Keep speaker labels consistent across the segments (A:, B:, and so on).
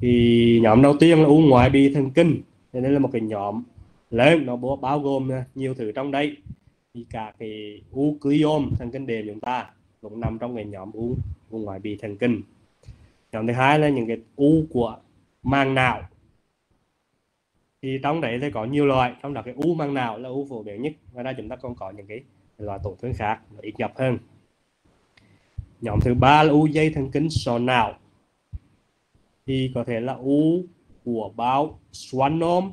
A: thì nhóm đầu tiên là u ngoại bì thần kinh. Thì đây là một cái nhóm lớn, nó bao gồm à, nhiều thứ trong đây. Thì cả cái u gliom thần kinh đệm chúng ta cũng nằm trong cái nhóm u u ngoại bì thần kinh. Nhóm thứ hai là những cái u của màng não. Thì trong đấy thì có nhiều loại, trong đó cái u màng não là u phổ biến nhất. Ngoài ra chúng ta còn có những cái loại tổn thương khác ít nhập hơn. Nhóm thứ ba là u dây thần kinh sọ não thì có thể là u của báo schwannom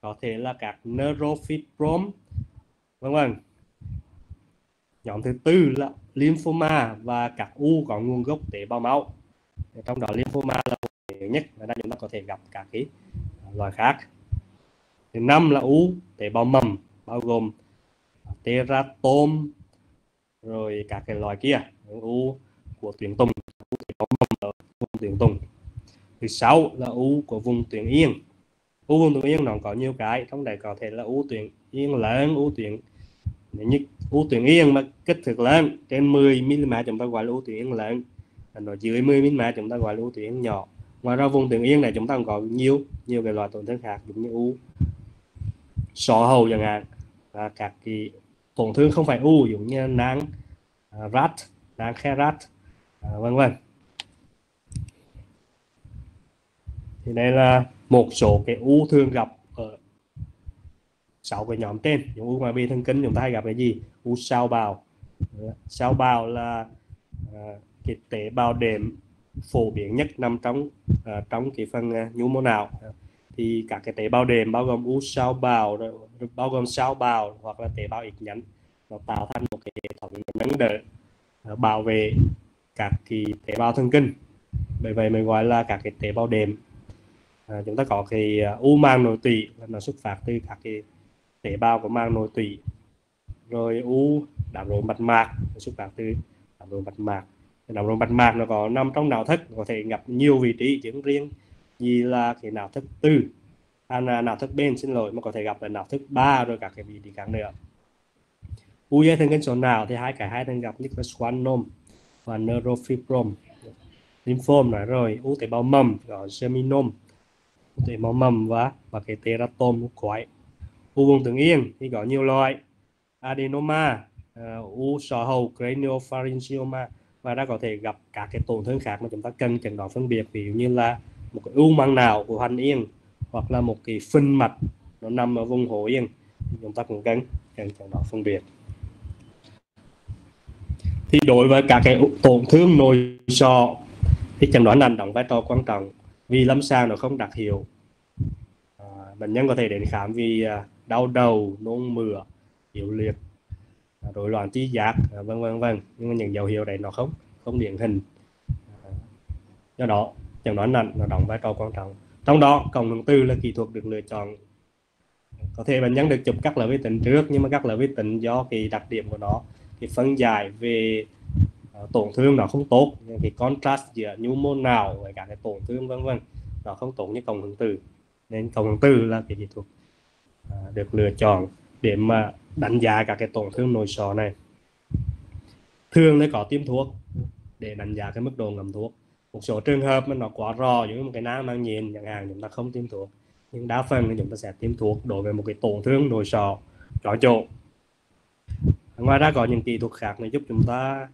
A: có thể là các neurofibrom vân vân nhóm thứ tư là lymphoma và các u có nguồn gốc tế bào máu. Trong đó lymphoma là nhiều nhất, và chúng ta có thể gặp các cái à, loại khác. Thứ năm là u tế bào mầm, bao gồm à, teratom, rồi các cái loại kia. Vâng, u của tuyến tùng, u tế bào mầm tuyến tùng thứ sáu là u của vùng tuyến yên. U vùng tuyến yên nó có nhiều cái trong đấy có thể là u tuyến yên lớn u tuyến như u tuyến yên mà kích thước lớn trên 10 mm chúng ta gọi là u tuyến yên lớn nó dưới 10 mm chúng ta gọi là u tuyến yên nhỏ. Ngoài ra vùng tuyến yên này chúng ta còn có nhiều nhiều cái loại tổn thương khác giống như u sọ hầu chẳng hạn và các cái tổn thương không phải u giống như nang uh, rat nang khe rat uh, vân vân. Thì đây là một số cái u thường gặp ở sáu cái nhóm trên. Những u ngoài vi thần kinh chúng ta hay gặp cái gì? U sao bào. Ờ, sao bào là uh, cái tế bào đệm phổ biến nhất nằm trong uh, trong cái phần uh, nhu mô não. Thì các cái tế bào đệm bao gồm u sao bào bao gồm sao bào hoặc là tế bào ít nhánh nó tạo thành một cái hệ thống nâng đỡ bảo vệ các cái tế bào thần kinh. Bởi vậy mình gọi là các cái tế bào đệm à, chúng ta có cái à, u mang nội tủy nó xuất phát từ các cái tế bào của mang nội tủy rồi u đảo rối mạch mạc xuất phát từ đảo rối mạch mạc. Đảo rối mạch mạc nó có nằm trong não thất có thể gặp nhiều vị trí chứng riêng như là cái não thất tư. À, là não thất bên xin lỗi mà có thể gặp ở não thất ba rồi các cái vị trí khác nữa. U dây thần kinh sọ não thì hai cái hai thường gặp nhất là schwannom và neurofibrom lymphom nói rồi u tế bào mầm gọi seminom thể màu mầm và và cái teratom quái. U vùng tưởng yên thì có nhiều loại. Adenoma uh, u sọ hầu craniopharyngioma và đã có thể gặp các cái tổn thương khác mà chúng ta cần chẩn đoán phân biệt ví dụ như là một cái u màng não của hoành yên hoặc là một cái phân mạch nó nằm ở vùng hố yên. Chúng ta cũng cần cần chẩn đoán phân biệt. Thì đối với các cái tổn thương nội sọ thì chẩn đoán nằm đóng vai trò quan trọng vì lâm sàng nó không đặc hiệu. À, bệnh nhân có thể đến khám vì à, đau đầu nôn mửa yếu liệt à, rối loạn trí giác à, vân vân vân. Nhưng mà những dấu hiệu đấy nó không không điển hình. Do đó chẩn đoán nặng nó đóng vai trò quan trọng. Trong đó cộng hưởng tư là kỹ thuật được lựa chọn. Có thể bệnh nhân được chụp các lợi vi tính trước nhưng mà các lợi vi tính do cái đặc điểm của nó thì phân giải về tổn thương nó không tốt cái contrast giữa nhu mô nào với cả cái tổn thương vân vân nó không tốt như cộng hưởng từ. Nên cộng hưởng từ là cái kỹ thuật à, được lựa chọn để mà đánh giá các cái tổn thương nội sọ này. Thường nó có tiêm thuốc để đánh giá cái mức độ ngầm thuốc. Một số trường hợp mà nó quá rò những một cái nám mang nhìn chẳng hạn chúng ta không tiêm thuốc. Nhưng đa phần thì chúng ta sẽ tiêm thuốc đối với một cái tổn thương nội sọ rõ chỗ. Ngoài ra có những kỹ thuật khác để giúp chúng ta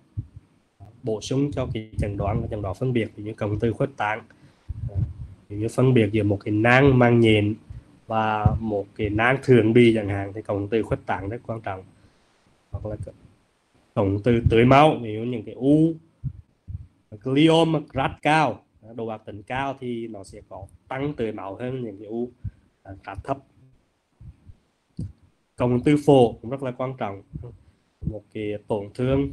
A: bổ sung cho cái chẩn đoán và chẩn đoán phân biệt như cộng từ khuếch tán. Như phân biệt giữa một cái nang mang nhện và một cái nang thường bì chẳng hạn, thì cộng từ khuếch tán rất quan trọng. Hoặc là cộng từ tưới máu, ví dụ những cái u gliom rát cao độ bạc tính cao thì nó sẽ có tăng tưới máu hơn những cái u à, rát thấp. Cộng từ phổ cũng rất là quan trọng. Một cái tổn thương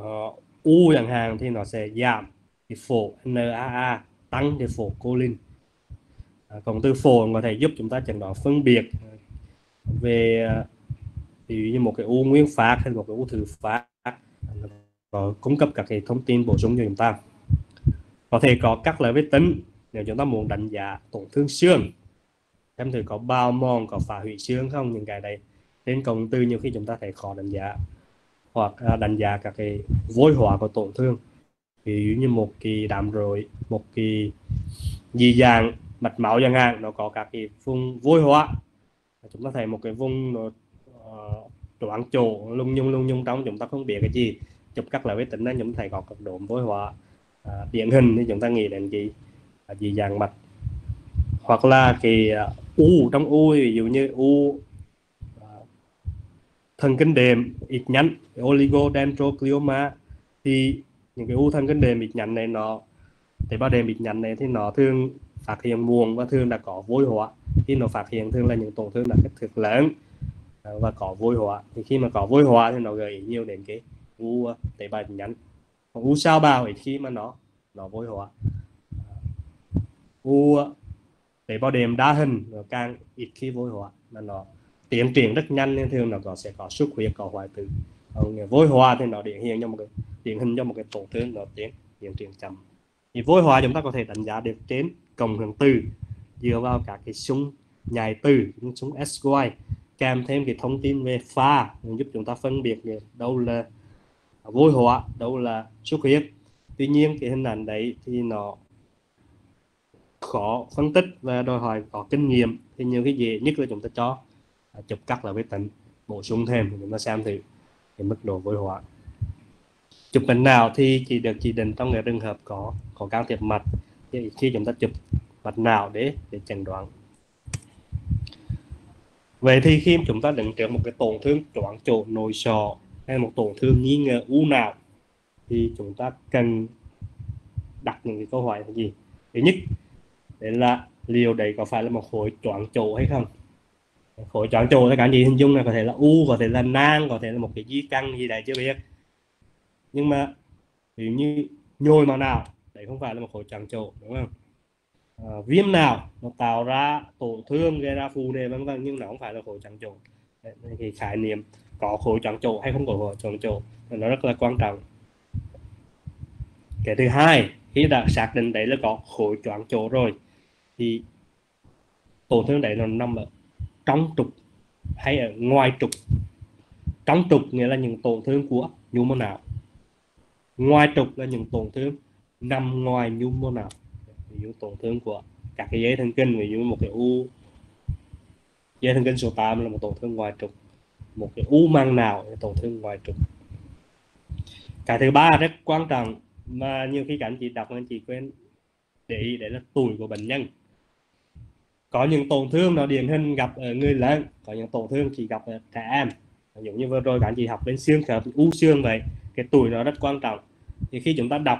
A: uh, u chẳng hạn thì nó sẽ giảm cái phổ NAA tăng cái phổ colin. À, còn từ phổ có thể giúp chúng ta chẩn đoán phân biệt về ờ, ví dụ như một cái u nguyên phát hay một cái u thư phát có cung cấp các cái thông tin bổ sung cho chúng ta. Có thể có các loại vết tính nếu chúng ta muốn đánh giá tổn thương xương. Xem thử có bao mòn có phá hủy xương không những cái đấy. Nên cộng từ nhiều khi chúng ta thấy khó đánh giá hoặc đánh giá các cái vôi hóa của tổn thương. Ví dụ như một cái đám rối một cái dị dạng mạch máu chẳng hạn nó có các cái vùng vôi hóa. Chúng ta thấy một cái vùng nó ờ, uh, đoạn chỗ lung nhung lung nhung trong chúng ta không biết cái gì. Chụp cắt loại với tính đó chúng ta thấy có các độ vôi hóa à, điển hình thì chúng ta nghĩ đến gì à, dị dạng mạch. Hoặc là cái uh, u trong u ví dụ như u thần kinh đệm ít nhánh oligodendroglioma, thì những cái u thần kinh đệm ít nhánh này nó, tế bào đệm ít nhánh này thì nó thường phát hiện muộn và thường đã có vôi hóa. Khi nó phát hiện thường là những tổn thương đã kích thước lớn và có vôi hóa. Thì khi mà có vôi hóa thì nó gợi ý nhiều đến cái u tế bào nhánh còn u sao bào thì khi mà nó nó vôi hóa. U tế bào đệm đa hình nó càng ít khi vôi hóa mà nó tiến triển rất nhanh nên thường nó có, sẽ có xuất huyết có hoại tử. Vôi hòa thì nó điển hình cho một cái, điển hình cho một cái tổn thương nó tiến tiến triển chậm. Thì vôi hòa chúng ta có thể đánh giá được trên cộng hưởng từ, dựa vào các cái súng nhảy từ súng SY kèm thêm cái thông tin về pha, giúp chúng ta phân biệt được đâu là vôi hòa đâu là xuất huyết tuy nhiên, cái hình ảnh đấy thì nó khó phân tích và đòi hỏi có kinh nghiệm thì nhiều cái gì nhất là chúng ta cho chụp cắt là với tính. Bổ sung thêm để chúng ta xem thì cái mức độ vôi hóa. Chụp bệnh nào thì chỉ được chỉ định trong cái trường hợp có có can thiệp mạch. Khi chúng ta chụp mạch nào để để chẩn đoán. Vậy thì khi chúng ta đứng trước một cái tổn thương choáng chỗ nội sọ hay một tổn thương nghi ngờ u nào thì chúng ta cần đặt những cái câu hỏi là gì? Thứ nhất, đấy là liệu đấy có phải là một khối choáng chỗ hay không? Hội choáng chỗ tất cả gì hình dung là có thể là u có thể là nang có thể là một cái di căn gì đấy chưa biết. Nhưng mà ví dụ như nhồi màu nào đấy không phải là một khối choáng chỗ đúng không? À, viêm nào nó tạo ra tổn thương gây ra phù nề vân vân nhưng nó không phải là khối choáng chỗ thì khái niệm có khối choáng chỗ hay không có khối choáng chỗ nó rất là quan trọng. Cái thứ hai khi đã xác định đấy là có khối choáng chỗ rồi thì tổn thương đấy nó nằm ở trong trục hay ở ngoài trục trong trục nghĩa là những tổn thương của nhu mô não. Ngoài trục là những tổn thương nằm ngoài nhu mô não. Ví dụ tổn thương của các cái dây thần kinh, ví dụ một cái u. Dây thần kinh số 8 là một tổn thương ngoài trục một cái u mang nào là tổn thương ngoài trục cái thứ ba rất quan trọng mà nhiều khi các anh chị đọc anh chị quên để ý, đấy là tuổi của bệnh nhân có những tổn thương nó điển hình gặp ở người lớn, có những tổn thương chỉ gặp ở trẻ em. Giống như vừa rồi các anh chị học đến xương khớp, u xương vậy, cái tuổi nó rất quan trọng. Thì khi chúng ta đọc,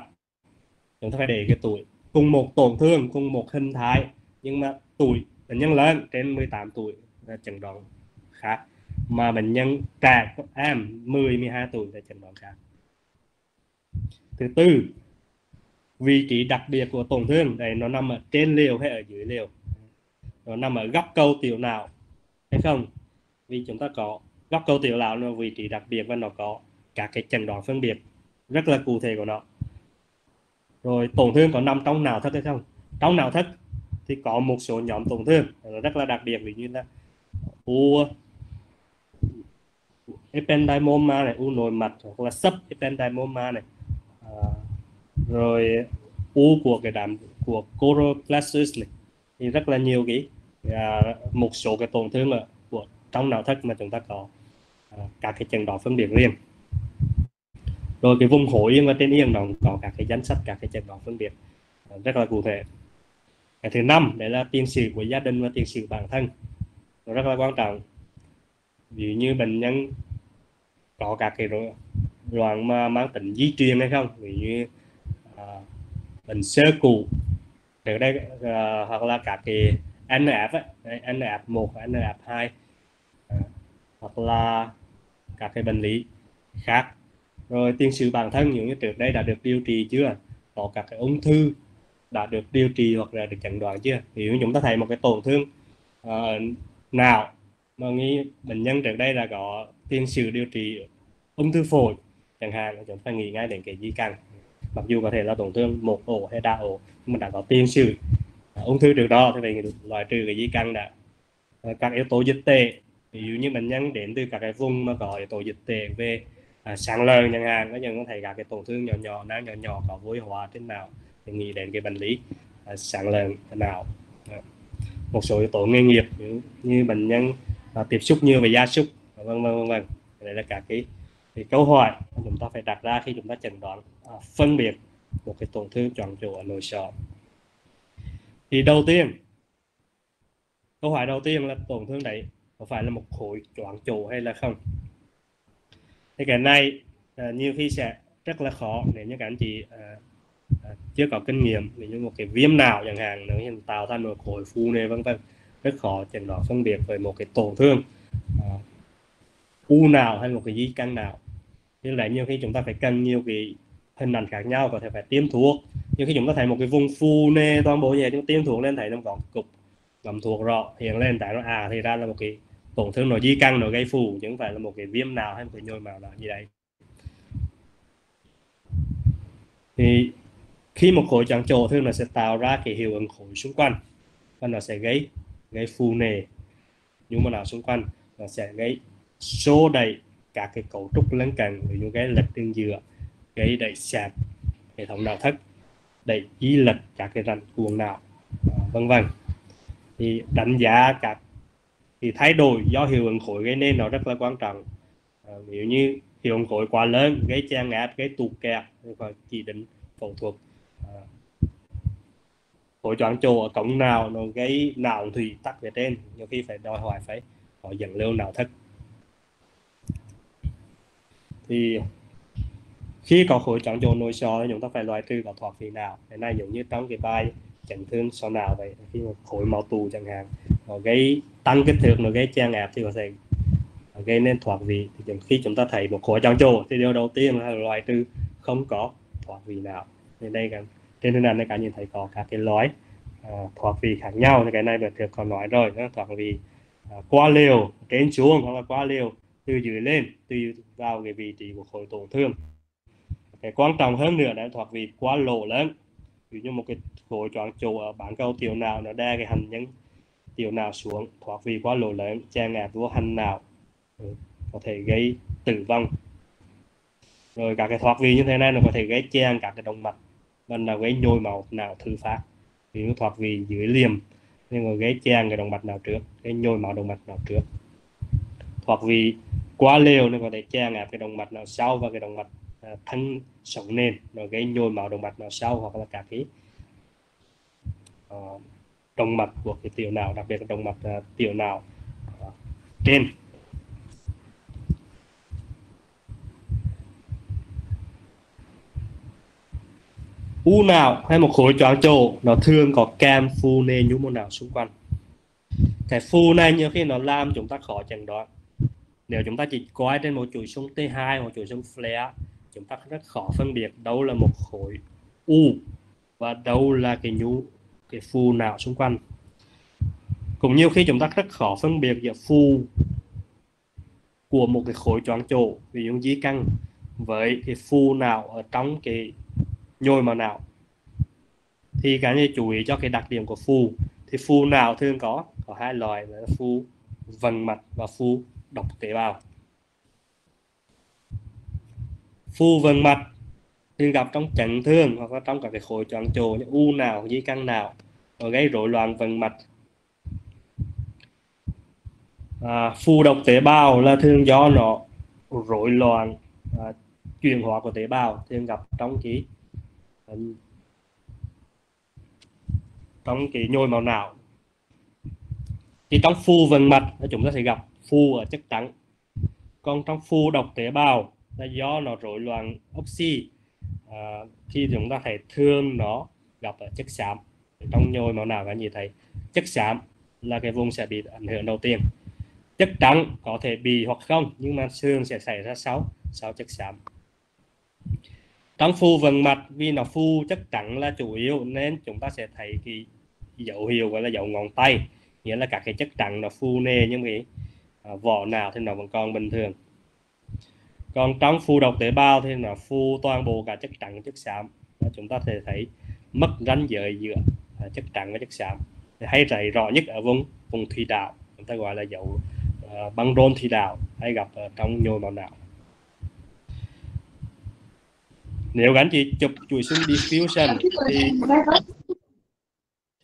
A: chúng ta phải để cái tuổi cùng một tổn thương, cùng một hình thái. Nhưng mà tuổi bệnh nhân lớn trên 18 tuổi là chẩn đoán khác mà bệnh nhân trẻ em 10 12 tuổi là chẩn đoán khác thứ tư, vị trí đặc biệt của tổn thương đây nó nằm ở trên liều hay ở dưới liều nó nằm ở góc câu tiểu não hay không? Vì chúng ta có góc câu tiểu não là vị trí đặc biệt và nó có các cái chẩn đoán phân biệt rất là cụ thể của nó. Rồi tổn thương có nằm trong não thất hay không? Trong não thất thì có một số nhóm tổn thương rất là đặc biệt ví như là u ependymoma này u nội mạch hoặc là sub ependymoma này. À, rồi u của cái đám của choroplastus này thì rất là nhiều cái uh, một số cái tổn thương ở của trong não thất mà chúng ta có uh, các cái chẩn đoán phân biệt riêng. Rồi cái vùng hối yên và trên yên nó có các cái danh sách các cái chẩn đoán phân biệt uh, rất là cụ thể. Cái thứ năm đấy là tiền sử của gia đình và tiền sử bản thân nó rất là quan trọng. Ví dụ như bệnh nhân có các cái rối loạn mà mang tính di truyền hay không? Ví dụ như à, bệnh sơ cụ ở đây à, hoặc là các cái NF ấy, NF1 NF2 à, hoặc là các cái bệnh lý khác. Rồi tiền sử bản thân những như trước đây đã được điều trị chưa? Có các cái ung thư đã được điều trị hoặc là được chẩn đoán chưa? Thì chúng ta thấy một cái tổn thương à, uh, nào mà nghi bệnh nhân trước đây là có tiền sử điều trị ung thư phổi chẳng hạn chúng ta nghĩ ngay đến cái di căn mặc dù có thể là tổn thương một ổ hay đa ổ nhưng mà đã có tiền sử ung thư trước đó thì phải loại trừ cái di căn đã. Ờ, các yếu tố dịch tễ ví dụ như bệnh nhân đến từ các cái vùng mà có yếu tố dịch tễ về à, sáng lờn chẳng hạn có những có thể các cái tổn thương nhỏ nhỏ nang nhỏ nhỏ có vôi hóa trên nào thì nghĩ đến cái bệnh lý à, sáng lờn nào à, một số yếu tố nghề nghiệp như, như bệnh nhân à, tiếp xúc nhiều với gia súc vân vân vân vân. Đây là cả cái, cái câu hỏi chúng ta phải đặt ra khi chúng ta chẩn đoán à, phân biệt một cái tổn thương chọn chỗ ở nội sọ thì đầu tiên câu hỏi đầu tiên là tổn thương đấy có phải là một khối choáng chỗ hay là không? Thì cái này à, nhiều khi sẽ rất là khó nếu như các anh chị à, à, chưa có kinh nghiệm ví dụ một cái viêm nào chẳng hạn nếu như tạo thành một khối phù này vân vân rất khó chẩn đoán phân biệt với một cái tổn thương à, u nào hay một cái di căn nào như là nhiều khi chúng ta phải cần nhiều cái hình ảnh khác nhau có thể phải tiêm thuốc nhưng khi chúng ta thấy một cái vùng phù nề toàn bộ về chúng tiêm thuốc lên thấy nó có cục ngầm thuộc rõ hiện lên tại nó à thì ra là một cái tổn thương nội di căn nó gây phù, chứ không phải là một cái viêm nào hay một cái nhồi máu nào gì đấy. Thì khi một khối trắng trổ thường nó sẽ tạo ra cái hiệu ứng khối xung quanh và nó sẽ gây gây phù nề. Nhưng mà nào xung quanh nó sẽ gây xô đẩy các cái cấu trúc lân cận, ví dụ cái lệch tương dừa gây đẩy sạc hệ thống não thất để di lệch các cái rãnh cuồng não vân vân. Thì đánh giá các thì thay đổi do hiệu ứng khối gây nên nó rất là quan trọng. À, nếu như hiệu ứng khối quá lớn gây chèn ép gây tụt kẹt và chỉ định phẫu thuật. À, khối choáng chỗ ở cổng nào nó gây não thủy tắc về trên nhiều khi phải đòi hỏi phải có dẫn lưu não thất thì khi có khối trắng chỗ nội sọ thì chúng ta phải loại trừ có thoát vị nào. Cái này giống như trong cái bài chấn thương sọ não vậy khi mà khối máu tù chẳng hạn nó gây tăng kích thước nó gây chèn ép thì có thể gây nên thoát vị. Thì khi chúng ta thấy một khối trắng chỗ thì điều đầu tiên là loại trừ không có thoát vị nào. Thì đây cả trên hình ảnh này cả nhìn thấy có các cái lõi à, thoát vị khác nhau. Thì cái này vừa được còn nói rồi đó thoát vị à, qua liều trên xuống hoặc là qua liều từ dưới lên tùy vào cái vị trí của khối tổn thương cái quan trọng hơn nữa là thoát vị quá lỗ lớn ví như một cái khối choáng chỗ ở bán cầu tiểu nào nó đe cái hành nhân tiểu nào xuống thoát vị quá lỗ lớn che ngạt vô hành nào ừ, có thể gây tử vong. Rồi các cái thoát vị như thế này nó có thể gây chen các cái động mạch và là gây nhồi máu nào thứ phát. Ví dụ thoát vị dưới liềm nhưng mà gây chen cái động mạch nào trước gây nhồi máu động mạch nào trước. Hoặc vì quá liều nên có thể che ngạt cái động mạch nào sau và cái động mạch à, thân sống nền nó gây nhồi máu động mạch nào sau hoặc là cả cái uh, động mạch của cái tiểu não đặc biệt là động mạch uh, tiểu não uh, trên. U nào hay một khối choáng chỗ nó thường có kèm phù nề nhũ mô nào xung quanh. Cái phù này nhiều khi nó làm chúng ta khó chẩn đoán. Nếu chúng ta chỉ coi trên một chuỗi sông T2 hoặc chuỗi sông flare chúng ta rất khó phân biệt đâu là một khối u và đâu là cái nhú cái phù não xung quanh. Cũng nhiều khi chúng ta rất khó phân biệt giữa phù của một cái khối choáng chỗ, ví dụ di căn, với cái phù não ở trong cái nhồi màu não. Thì cả nhà chú ý cho cái đặc điểm của phù. Thì phù não thường có có hai loại là phù vần mạch và phù độc tế bào phù vần mạch thường gặp trong chấn thương hoặc là trong các cái khối choáng chỗ như u nào di căn nào và gây rối loạn vần mạch à, phù độc tế bào là thường do nó rối loạn à, chuyển hóa của tế bào thường gặp trong cái à, trong cái nhồi máu não. Thì trong phu vần mạch chúng ta sẽ gặp phu ở chất trắng còn trong phu độc tế bào là do nó rối loạn oxy. À, khi chúng ta thấy thương nó gặp ở chất xám. Trong nhồi máu não các anh thấy? Chất xám là cái vùng sẽ bị ảnh hưởng đầu tiên. Chất trắng có thể bị hoặc không nhưng mà xương sẽ xảy ra sáu sau chất xám. Trong phu vần mạch vì nó phu chất trắng là chủ yếu nên chúng ta sẽ thấy cái dấu hiệu gọi là dấu ngón tay. Nghĩa là các cái chất trắng nó phu nề nhưng cái à, vỏ nào thì nó vẫn còn bình thường còn trong phu độc tế bào thì nó phu toàn bộ cả chất trắng chất xám. Và chúng ta thể thấy mất ranh giới giữa à, chất trắng và chất xám. Hay thấy rõ nhất ở vùng vùng thủy đạo chúng ta gọi là dấu uh, băng rôn thủy đạo hay gặp ở trong nhồi máu não. Nếu các anh chị chụp chuỗi xung diffusion thì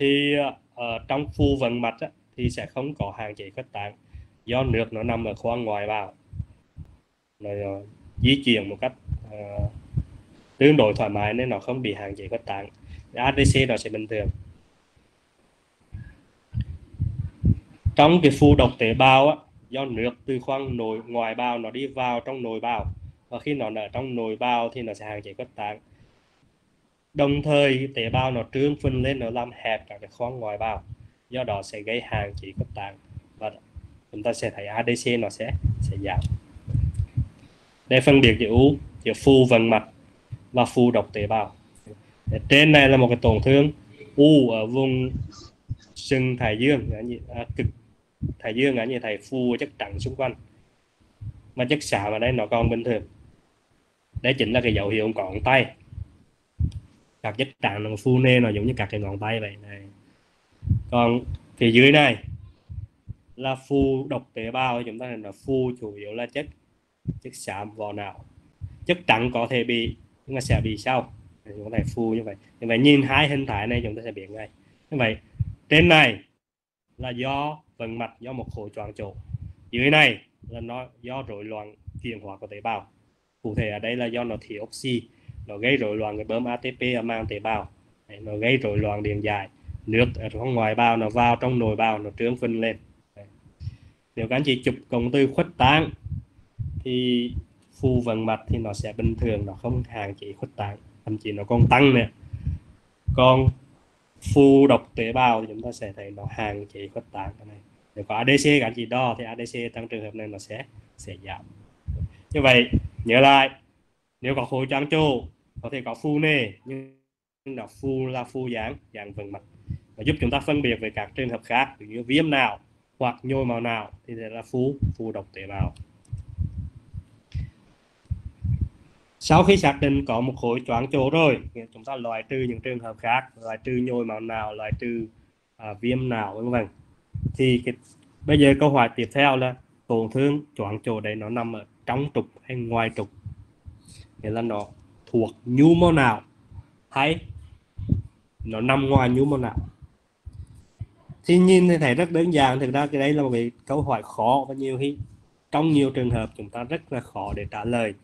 A: thì ở trong phu vận mạch á, thì sẽ không có hạn chế khuếch tán do nước nó nằm ở khoang ngoài vào nó di chuyển một cách uh, tương đối thoải mái nên nó không bị hạn chế khuếch tán. ADC nó sẽ bình thường. Trong cái phu độc tế bào á, do nước từ khoang nội ngoài bào nó đi vào trong nội bào và khi nó ở trong nội bào thì nó sẽ hạn chế khuếch tán. Đồng thời tế bào nó trương phân lên nó làm hẹp các cái khoang ngoài bào do đó sẽ gây hạn chế khuếch tán. Và chúng ta sẽ thấy ADC nó sẽ sẽ giảm để phân biệt giữa u giữa phù vân mạch và phù độc tế bào. Trên này là một cái tổn thương. U ở vùng sừng thái dương à, cực thái dương như thầy phù chất trắng xung quanh. Mà chất xạ ở đây nó còn bình thường. Đấy chính là cái dấu hiệu ngón tay. Các chất trắng nó phu nê nó giống như các cái ngón tay vậy này. Còn phía dưới này là phu độc tế bào chúng ta là phu chủ yếu là chất chất xám vỏ não chất trắng có thể bị nhưng mà sẽ bị sau chúng ta phu như vậy. Như vậy nhìn hai hình thái này chúng ta sẽ biết ngay. Như vậy trên này là do vận mạch do một khối choáng chỗ. Dưới này là nó do rối loạn chuyển hóa của tế bào. Cụ thể ở đây là do nó thiếu oxy nó gây rối loạn cái bơm ATP ở mang tế bào. Đấy, nó gây rối loạn điện dài nước ở trong ngoài bào nó vào trong nội bào nó trướng phân lên. Đấy. nếu các anh chị chụp cộng từ khuếch tán thì phù vận mạch thì nó sẽ bình thường, nó không hạn chế khuếch tán thậm chí nó còn tăng nè còn phù độc tế bào thì chúng ta sẽ thấy nó hạn chế khuếch tán cái này. Nếu có ADC các anh chị đo thì ADC trong trường hợp này nó sẽ sẽ giảm. Như vậy, nhớ lại, nếu có khối trắng trô, có thể có phù nề, nhưng là phù là phù dáng dạng vần mặt, và giúp chúng ta phân biệt về các trường hợp khác, ví như viêm nào hoặc nhồi màu nào thì sẽ là phù phù độc tế bào. Sau khi xác định có một khối choáng chỗ rồi chúng ta loại trừ những trường hợp khác loại trừ nhồi máu nào loại trừ à, viêm nào vân vân. Thì cái, bây giờ câu hỏi tiếp theo là tổn thương choáng chỗ đấy nó nằm ở trong trục hay ngoài trục? Nghĩa là nó thuộc nhu mô nào hay nó nằm ngoài nhu mô nào thì nhìn thì thấy rất đơn giản thực ra cái đấy là một cái câu hỏi khó và nhiều khi trong nhiều trường hợp chúng ta rất là khó để trả lời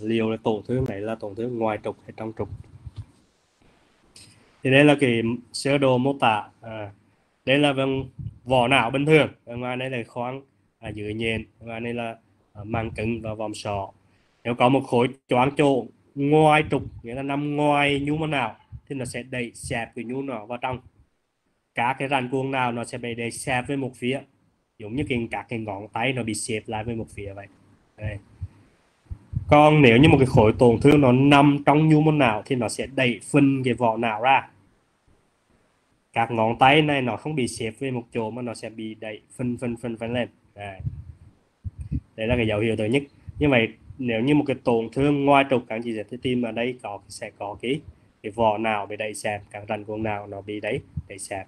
A: liệu là tổn thương này là tổn thương ngoài trục hay trong trục. Thì đây là cái sơ đồ mô tả à, đây là vòng vỏ não bình thường ngoài đây là khoang à, dưới nhện và đây là à, màng cứng và vòng sọ. Nếu có một khối choáng chỗ ngoài trục nghĩa là nằm ngoài nhu mô não thì nó sẽ đẩy xẹp cái nhu nó vào trong. Các cái rằn cuồng nào nó sẽ bị đẩy xẹp với một phía giống như cái các cái ngón tay nó bị xẹp lại với một phía vậy. Đây còn nếu như một cái khối tổn thương nó nằm trong nhu môn não thì nó sẽ đẩy phân cái vỏ não ra. Các ngón tay này nó không bị xếp về một chỗ mà nó sẽ bị đẩy phân phân phân phân lên. Đây. đấy là cái dấu hiệu thứ nhất. Như vậy nếu như một cái tổn thương ngoài trục, các chị sẽ tim ở đây có, sẽ có cái cái vỏ nào bị đẩy xẹp, các rành cuồng nào nó bị đẩy đẩy xẹp.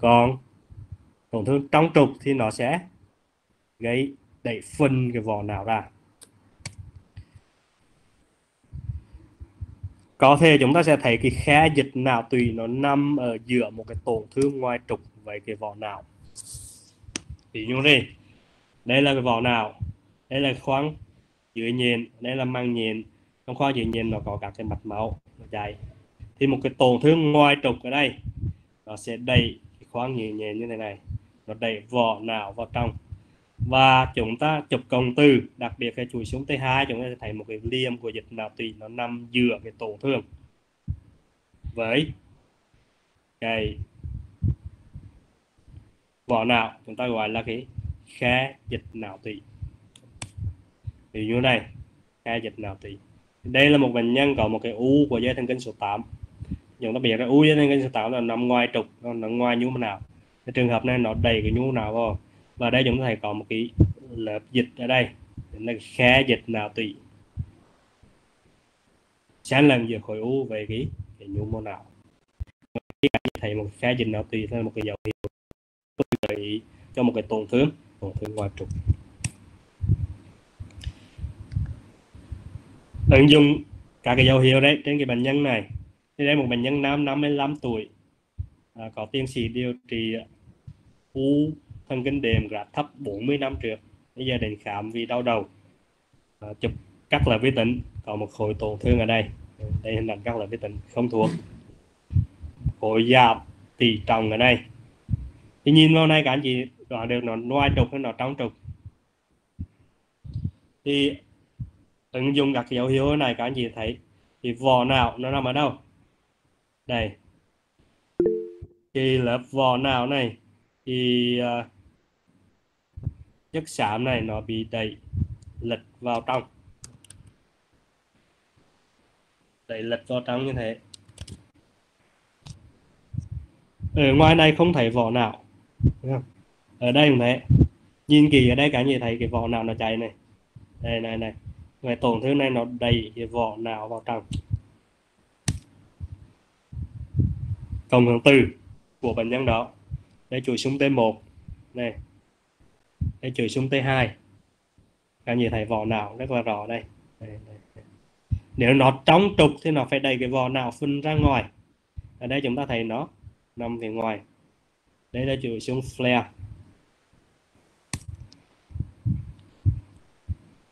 A: Còn tổn thương trong trục thì nó sẽ gây đẩy phân cái vỏ nào ra. Có thể chúng ta sẽ thấy cái khe dịch não tùy nó nằm ở giữa một cái tổn thương ngoài trục với cái vỏ não. Ví dụ đây đây là cái vỏ não, đây là khoang dưới nhện, đây là màng nhện. Trong khoang dưới nhện nó có các cái mạch máu nó dài thì một cái tổn thương ngoài trục ở đây, nó sẽ đẩy cái khoang dưới nhện như thế này, nó đẩy vỏ não vào trong và chúng ta chụp cộng từ, đặc biệt cái chuỗi xuống T2 chúng ta sẽ thấy một cái liêm của dịch não tùy nó nằm giữa cái tổn thương với cái vỏ não, chúng ta gọi là cái khe dịch não tùy ví dụ này, khe dịch não tùy đây là một bệnh nhân có một cái u của dây thần kinh số 8 chúng ta biết là u dây thần kinh số 8 là nằm ngoài trục, nó nằm ngoài nhu não. Cái trường hợp này nó đầy cái nhu não vào và đây chúng ta có một cái lớp dịch ở đây. Là khe dịch nào tùy sáng lần giữa khối u về cái cái nhu mô não. Khi thấy một khe dịch nào tùy là một cái dấu hiệu gợi ý cho một cái tổn thương tổn thương ngoài trục. Ứng dụng các cái dấu hiệu đấy trên cái bệnh nhân này. Thì đây một bệnh nhân nam 55 tuổi. À, có tiên sử điều trị u thần kinh đệm gạt thấp 40 năm trước bây giờ đến khám vì đau đầu. À, chụp cắt là vi tính. Có một khối tổn thương ở đây. Đây hình ảnh cắt là vi tính. Không thuộc. Khối giảm tỷ trọng ở đây. Thì nhìn vào này các anh chị đoán được nó ngoài trục hay nó trong trục. Thì ứng dụng các dấu hiệu này các anh chị thấy thì vỏ não nó nằm ở đâu? Đây. Thì lớp vỏ não này thì uh, chất xám này nó bị đẩy lệch vào trong. Đẩy lệch vào trong như thế. Ở ngoài này không thấy vỏ nào, ở đây cũng thế. Nhìn kỳ ở đây cả nhà thấy cái vỏ nào nó chạy này. Đây này này. Về tổn thương này nó đầy cái vỏ nào vào trong. Cộng hưởng từ của bệnh nhân đó. Đây chuỗi súng T1 này đây trừ xuống T2 các nhìn thấy vò nào rất là rõ đây. đây, đây, đây. nếu nó trong trục thì nó phải đầy cái vò nào phân ra ngoài ở đây chúng ta thấy nó nằm về ngoài đây là chuỗi xuống flare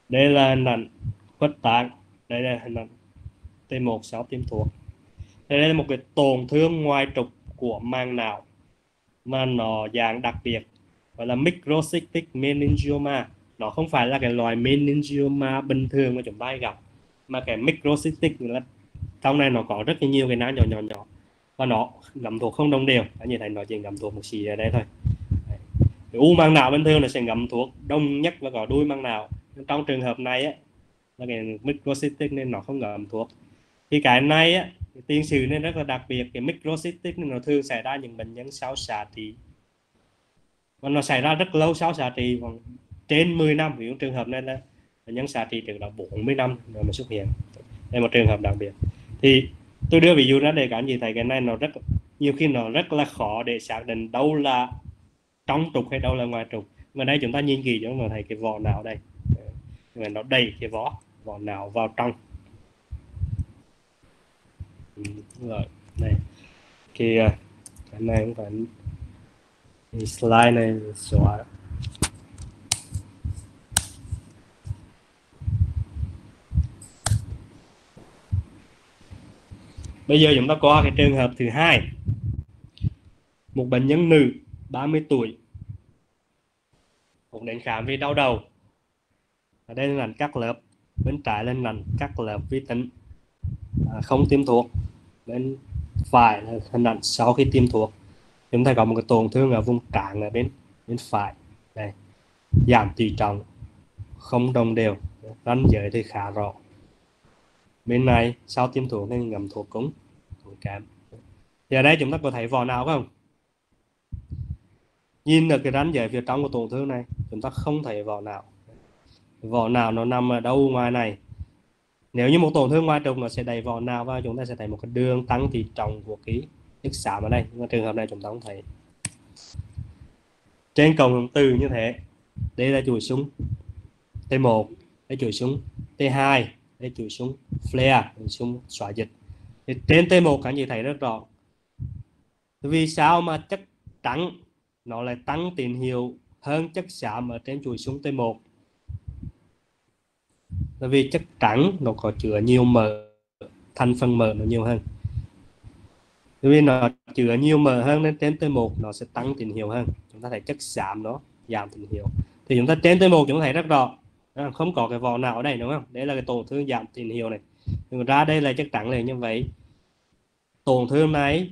A: đây là hình ảnh khuếch tạng. đây là hình ảnh T1 6 tiêm thuộc đây là một cái tổn thương ngoài trục của màng não mà nó dạng đặc biệt gọi là microcystic meningioma. Nó không phải là cái loại meningioma bình thường mà chúng ta hay gặp, mà cái microcystic là trong này nó có rất là nhiều cái nát nhỏ nhỏ nhỏ và nó ngậm thuộc không đồng đều. Anh nhìn thấy nó chỉ ngậm thuốc một xì ở đây thôi. Đấy. u màng não bình thường nó sẽ ngậm thuộc đông nhất và có đuôi màng não. Trong trường hợp này á, là cái microcystic nên nó không ngậm thuộc thì cái này á, cái tiên sử nên rất là đặc biệt. Cái microcystic nên nó thường xảy ra những bệnh nhân sau xạ thì và nó xảy ra rất lâu sau xạ trị còn trên 10 năm. Ví dụ trường hợp này là bệnh nhân xạ trị trước đó 40 năm rồi mới xuất hiện. Đây một trường hợp đặc biệt. Thì tôi đưa ví dụ ra để cả anh chị thấy cái này nó rất, nhiều khi nó rất là khó để xác định đâu là trong trục hay đâu là ngoài trục. Mà đây chúng ta nhìn kỹ chúng ta thấy cái vỏ não đây. Mà nó đầy cái vỏ vỏ não vào trong. Ừ, rồi này thì à, cái này cũng phải slide này xóa bây giờ chúng ta có cái trường hợp thứ hai. Một bệnh nhân nữ 30 tuổi. Cũng đến khám vì đau đầu. Ở đây là các lớp bên trái lên là các lớp vi tính. À, không tiêm thuốc. Bên phải là hình ảnh sau khi tiêm thuốc chúng ta có một cái tổn thương ở vùng trán ở bên bên phải. Đây. Giảm tỷ trọng. Không đồng đều. Ranh giới thì khá rõ. Bên này, sau tiêm thuốc nên ngầm thuốc cũng thuốc kém. Thì ở đây chúng ta có thấy vỏ não không? Nhìn được cái ranh giới phía trong của tổn thương này, chúng ta không thấy vỏ não vỏ não nó nằm ở đâu ngoài này? Nếu như một tổn thương ngoài trục, nó sẽ đầy vỏ não và chúng ta sẽ thấy một cái đường tăng tỷ trọng của cái chất xám ở đây, nhưng mà trường hợp này chúng ta không thấy. Trên cộng từ như thế đây là chuỗi súng T1 để chuỗi súng T2 để chuỗi súng, flare súng xóa dịch. Thì trên T1 các anh chị thấy rất rõ. Vì sao mà chất trắng nó lại tăng tín hiệu hơn chất xám ở trên chuỗi súng T1 là vì chất trắng nó có chứa nhiều mỡ, thành phần mỡ nó nhiều hơn vì nó chứa nhiều mỡ hơn nên trên T1 nó sẽ tăng tín hiệu hơn. Chúng ta thấy chất giảm nó giảm tín hiệu. Thì chúng ta trên T1 chúng ta thấy rất rõ. Không có cái vỏ nào ở đây, đúng không? Đấy là cái tổn thương giảm tín hiệu này. Nhưng ra đây là chất trắng này như vậy, tổn thương này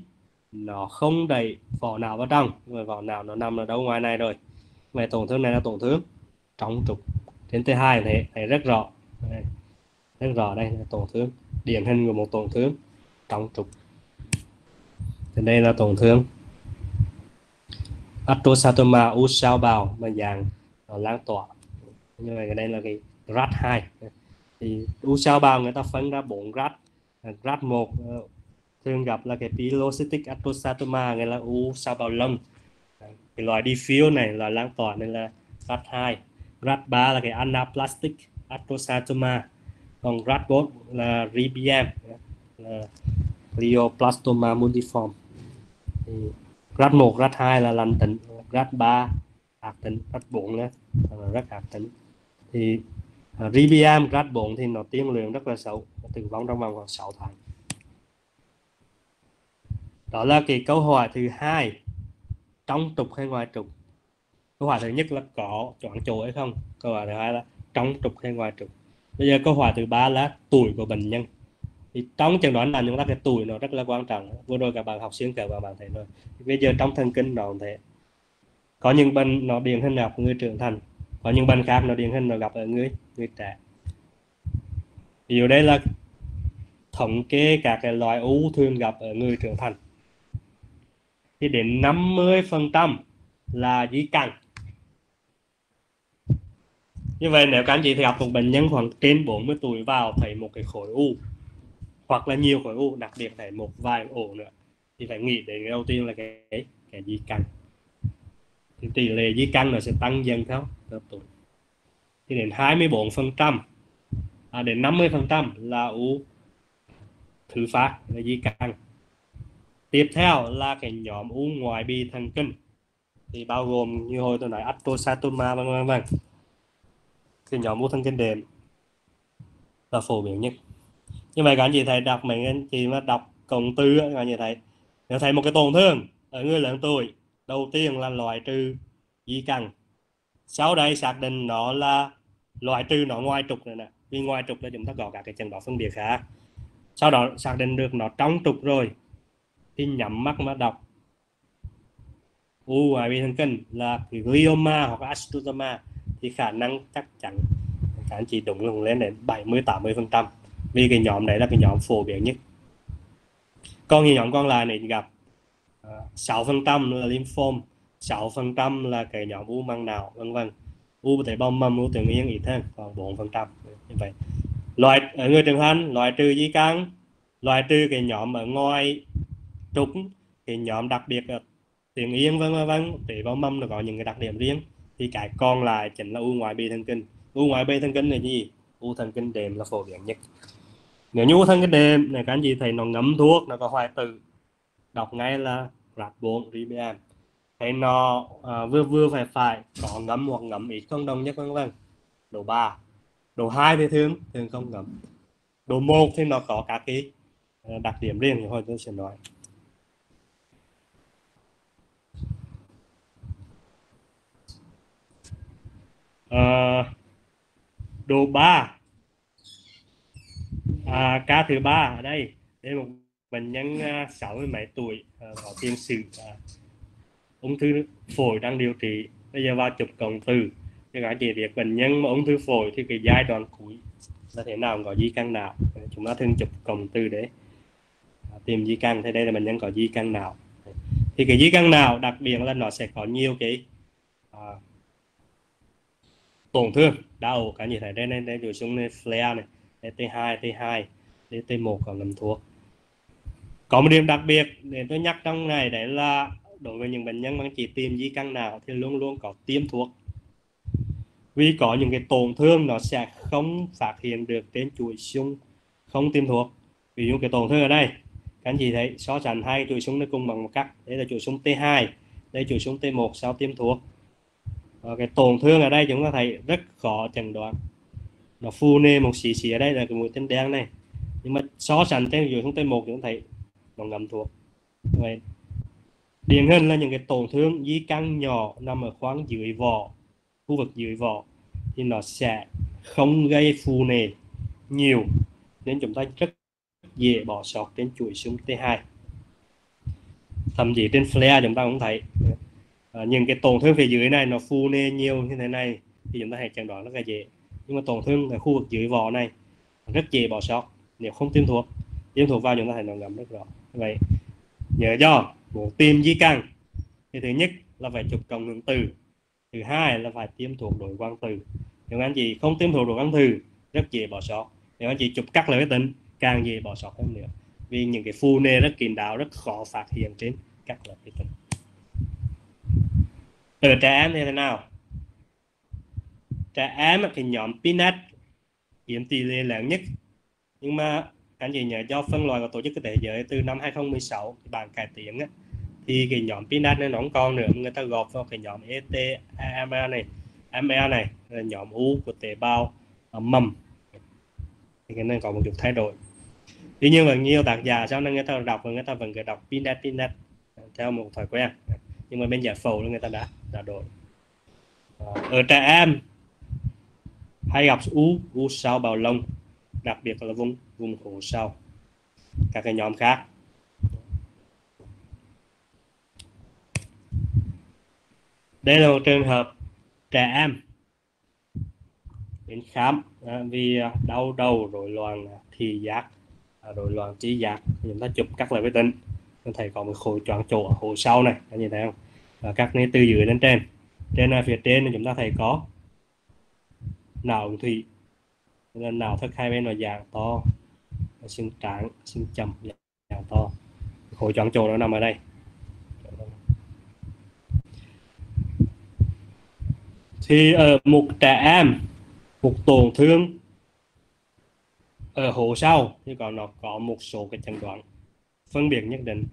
A: nó không đẩy vỏ não vào trong. Mà vỏ não nó nằm ở đâu ngoài này rồi. Vậy tổn thương này là tổn thương trong trục. Trên T2 này thấy rất rõ. Đây. rất rõ đây là tổn thương. Điển hình của một tổn thương trong trục thì đây là tổn thương. Astrosarcoma u sao bào mà dạng à, lan tỏa. Như vậy đây là cái RAT 2 thì u sao bào người ta phân ra bốn RAT RAT 1 thường gặp là cái pilocytic astrosarcoma nghĩa là u sao bào lông. À, cái loại diffuse này là lan tỏa nên là RAT 2 RAT 3 là cái anaplastic astrosarcoma còn RAT 4 là RBM à, là glioblastoma multiforme thì RAT 1 RAT 2 là lành tính RAT 3 ác tính RAT 4 nữa là rất ác tính. Thì uh, RBM RAT 4 thì nó tiên lượng rất là xấu tử vong trong vòng khoảng 6 tháng. Đó là cái câu hỏi thứ hai trong trục hay ngoài trục? Câu hỏi thứ nhất là có chọn chỗ hay không? Câu hỏi thứ hai là trong trục hay ngoài trục? Bây giờ câu hỏi thứ ba là tuổi của bệnh nhân thì trong chẩn đoán là chúng ta cái tuổi nó rất là quan trọng. Vừa rồi các bạn học xuyên kể và bạn thấy rồi. Bây giờ trong thần kinh nó cũng thế. Có những bệnh nó điển hình gặp người trưởng thành. Có những bệnh khác nó điển hình nó gặp ở người người trẻ. Ví dụ đây là thống kê các cái loại u thường gặp ở người trưởng thành. Thì đến 50 phần trăm là di căn. Như vậy nếu các anh chị thì gặp một bệnh nhân khoảng trên 40 tuổi vào thấy một cái khối u hoặc là nhiều khối u đặc biệt phải một vài ổ nữa thì phải nghĩ đến cái đầu tiên là cái cái di căn. Thì tỷ lệ di căn nó sẽ tăng dần theo theo tuổi. Thì đến 24 phần trăm à, đến 50 phần trăm là u thứ phát là di căn. Tiếp theo là cái nhóm u ngoài bi thần kinh thì bao gồm như hồi tôi nói astrocytoma vân vân vân. Cái nhóm u thần kinh đệm là phổ biến nhất như vậy các anh chị thấy đọc mấy anh chị mà đọc cộng tư các anh chị thấy nếu thấy một cái tổn thương ở người lớn tuổi. Đầu tiên là loại trừ di căn. Sau đây xác định nó là loại trừ nó ngoài trục này nè. Vì ngoài trục là chúng ta có cả cái chân đó phân biệt khác. Sau đó xác định được nó trong trục rồi. Thì nhắm mắt mà đọc. U ngoài vi thần kinh là glioma hoặc astrocytoma thì khả năng chắc chắn các anh chị đúng lùng lên đến 70 80 phần trăm vì cái nhóm này là cái nhóm phổ biến nhất. Còn những nhóm còn lại này gặp à, sáu 6 phần trăm là lymphom 6 phần trăm là cái nhóm u măng não, vân vân. U tế bào mầm, u tuyến yên ít hơn khoảng 4 phần trăm, như vậy. Loại, ở người trưởng thành, loại trừ di căn, loại trừ cái nhóm ở ngoài trục, cái nhóm đặc biệt là tuyến yên vân vân, tế bào mầm nó có những cái đặc điểm riêng. Thì cái còn lại chính là u ngoại bì thần kinh. U ngoại bì thần kinh là gì? U thần kinh đệm là phổ biến nhất nếu như thân cái đêm này các anh chị thấy nó ngấm thuốc nó có hoại tử đọc ngay là rat 4 ribm thấy nó uh, vừa vừa phải phải có ngấm hoặc ngấm ít không đồng nhất vân vân độ 3 độ 2 thì thường thường không ngấm. Độ 1 thì nó có các cái à, đặc điểm riêng thì thôi tôi sẽ nói. À, độ 3 à, ca thứ ba ở đây đây một bệnh nhân à, uh, 60 mấy tuổi uh, có tiền sử uh, ung thư phổi đang điều trị. Bây giờ vào chụp cộng từ cho các chị biết bệnh nhân mà ung thư phổi thì cái giai đoạn cuối là thế nào có di căn nào? Chúng ta thường chụp cộng từ để tìm di căn thì đây là bệnh nhân có di căn nào? Thì cái di căn nào đặc biệt là nó sẽ có nhiều cái à, tổn thương đau cả như thế? Đây đây đây xuống này flare này. T2 T2 T1 còn ngầm thuốc. Có một điểm đặc biệt để tôi nhắc trong này, đấy là đối với những bệnh nhân mang chỉ tìm di căn nào thì luôn luôn có tiêm thuốc. Vì có những cái tổn thương nó sẽ không phát hiện được trên chuỗi xung, không tiêm thuốc. Ví dụ cái tổn thương ở đây, các anh chị thấy, so sánh hai chuỗi xung nó cùng bằng một cách. Đây là chuỗi xung T2 đây chuỗi xung T1 sau tiêm thuốc. Và cái tổn thương ở đây chúng ta thấy rất khó chẩn đoán nó phù nề một xì xì ở đây là cái mũi tên đen này. Nhưng mà so sánh tên dưới xung T1 chúng ta thấy nó ngầm thuộc. Vậy điển hình là những cái tổn thương di căn nhỏ nằm ở khoáng dưới vỏ khu vực dưới vỏ thì nó sẽ không gây phù nề nhiều nên chúng ta rất dễ bỏ sót trên chuỗi xung T2 thậm chí trên flare chúng ta cũng thấy à, những cái tổn thương phía dưới này nó phù nề nhiều như thế này thì chúng ta hãy chẩn đoán rất là dễ nhưng mà tổn thương ở khu vực dưới vỏ này, rất dễ bỏ sót. Nếu không tiêm thuốc tiêm thuốc vào chúng ta thấy nó ngầm rất rõ. Vậy, nhớ cho, muốn tiêm di căn, thì thứ nhất là phải chụp cộng hưởng từ. Thứ hai là phải tiêm thuộc đổi quang từ. Nếu anh chị không tiêm thuộc đổi quang từ, rất dễ bỏ sót. Nếu anh chị chụp cắt lời tính, càng dễ bỏ sót hơn nữa. Vì những cái phù nề rất kín đáo, rất khó phát hiện trên các lớp vi tính. Ở trẻ em thì thế nào? Trà ám thì nhóm peanut chiếm tỷ lệ lớn nhất. Nhưng mà anh chị nhớ do phân loại của tổ chức y tế giới từ năm 2016 cái cải tiến á, thì cái nhóm peanut này nó không còn nữa. Người ta gộp vào cái nhóm ET AMA này AMA này là nhóm U của tế bào mầm. Thì cái này có một chút thay đổi. Tuy nhiên là nhiều tác giả sau này người ta đọc và người ta vẫn cứ đọc peanut peanut theo một thói quen. Nhưng mà bên giải phẫu người ta đã đã đổi. Ờ, ở trẻ em hay gặp u u sau bào lông đặc biệt là vùng vùng hồ sau. Các cái nhóm khác. Đây là một trường hợp trẻ em đến khám à, vì à, đau đầu rối loạn thị giác rồi rối loạn trí giác. Chúng ta chụp các loại vi tính. Chúng thầy có một khối choáng chỗ ở hồ sau này các nhìn thấy không? Và các nơi từ dưới lên trên. Trên phía trên thì chúng ta thấy có não thủy nên não thất hai bên là dạng to. Xương trắng xương chậm dạng to. Khối choáng chỗ nó nằm ở đây. Thì ở một trẻ em một tổn thương, ở hồ sau thì còn nó có một số cái chẩn đoán phân biệt nhất định.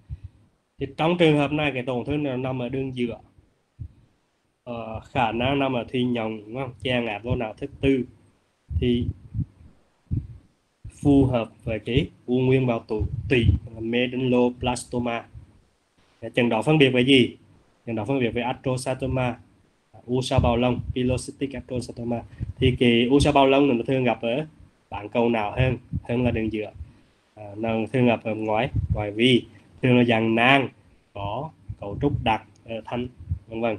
A: Thì trong trường hợp này, cái tổn thương nó nằm ở đường giữa uh, khả năng nào mà thi nhồng đúng không? Che ngạt vô nào thứ tư thì phù hợp với cái u nguyên bào tụ tủy medulloblastoma. Chẩn đoán phân biệt với gì? Chẩn đoán phân biệt với astrosarcoma u sao bào lông pilocytic astrosarcoma thì cái u sao bào lông nó thường gặp ở bản cầu nào hơn hơn là đường giữa. À, nó thường gặp ở ngoài ngoài vi. Thường là dạng nang có cấu trúc đặc ờ, ở vân vân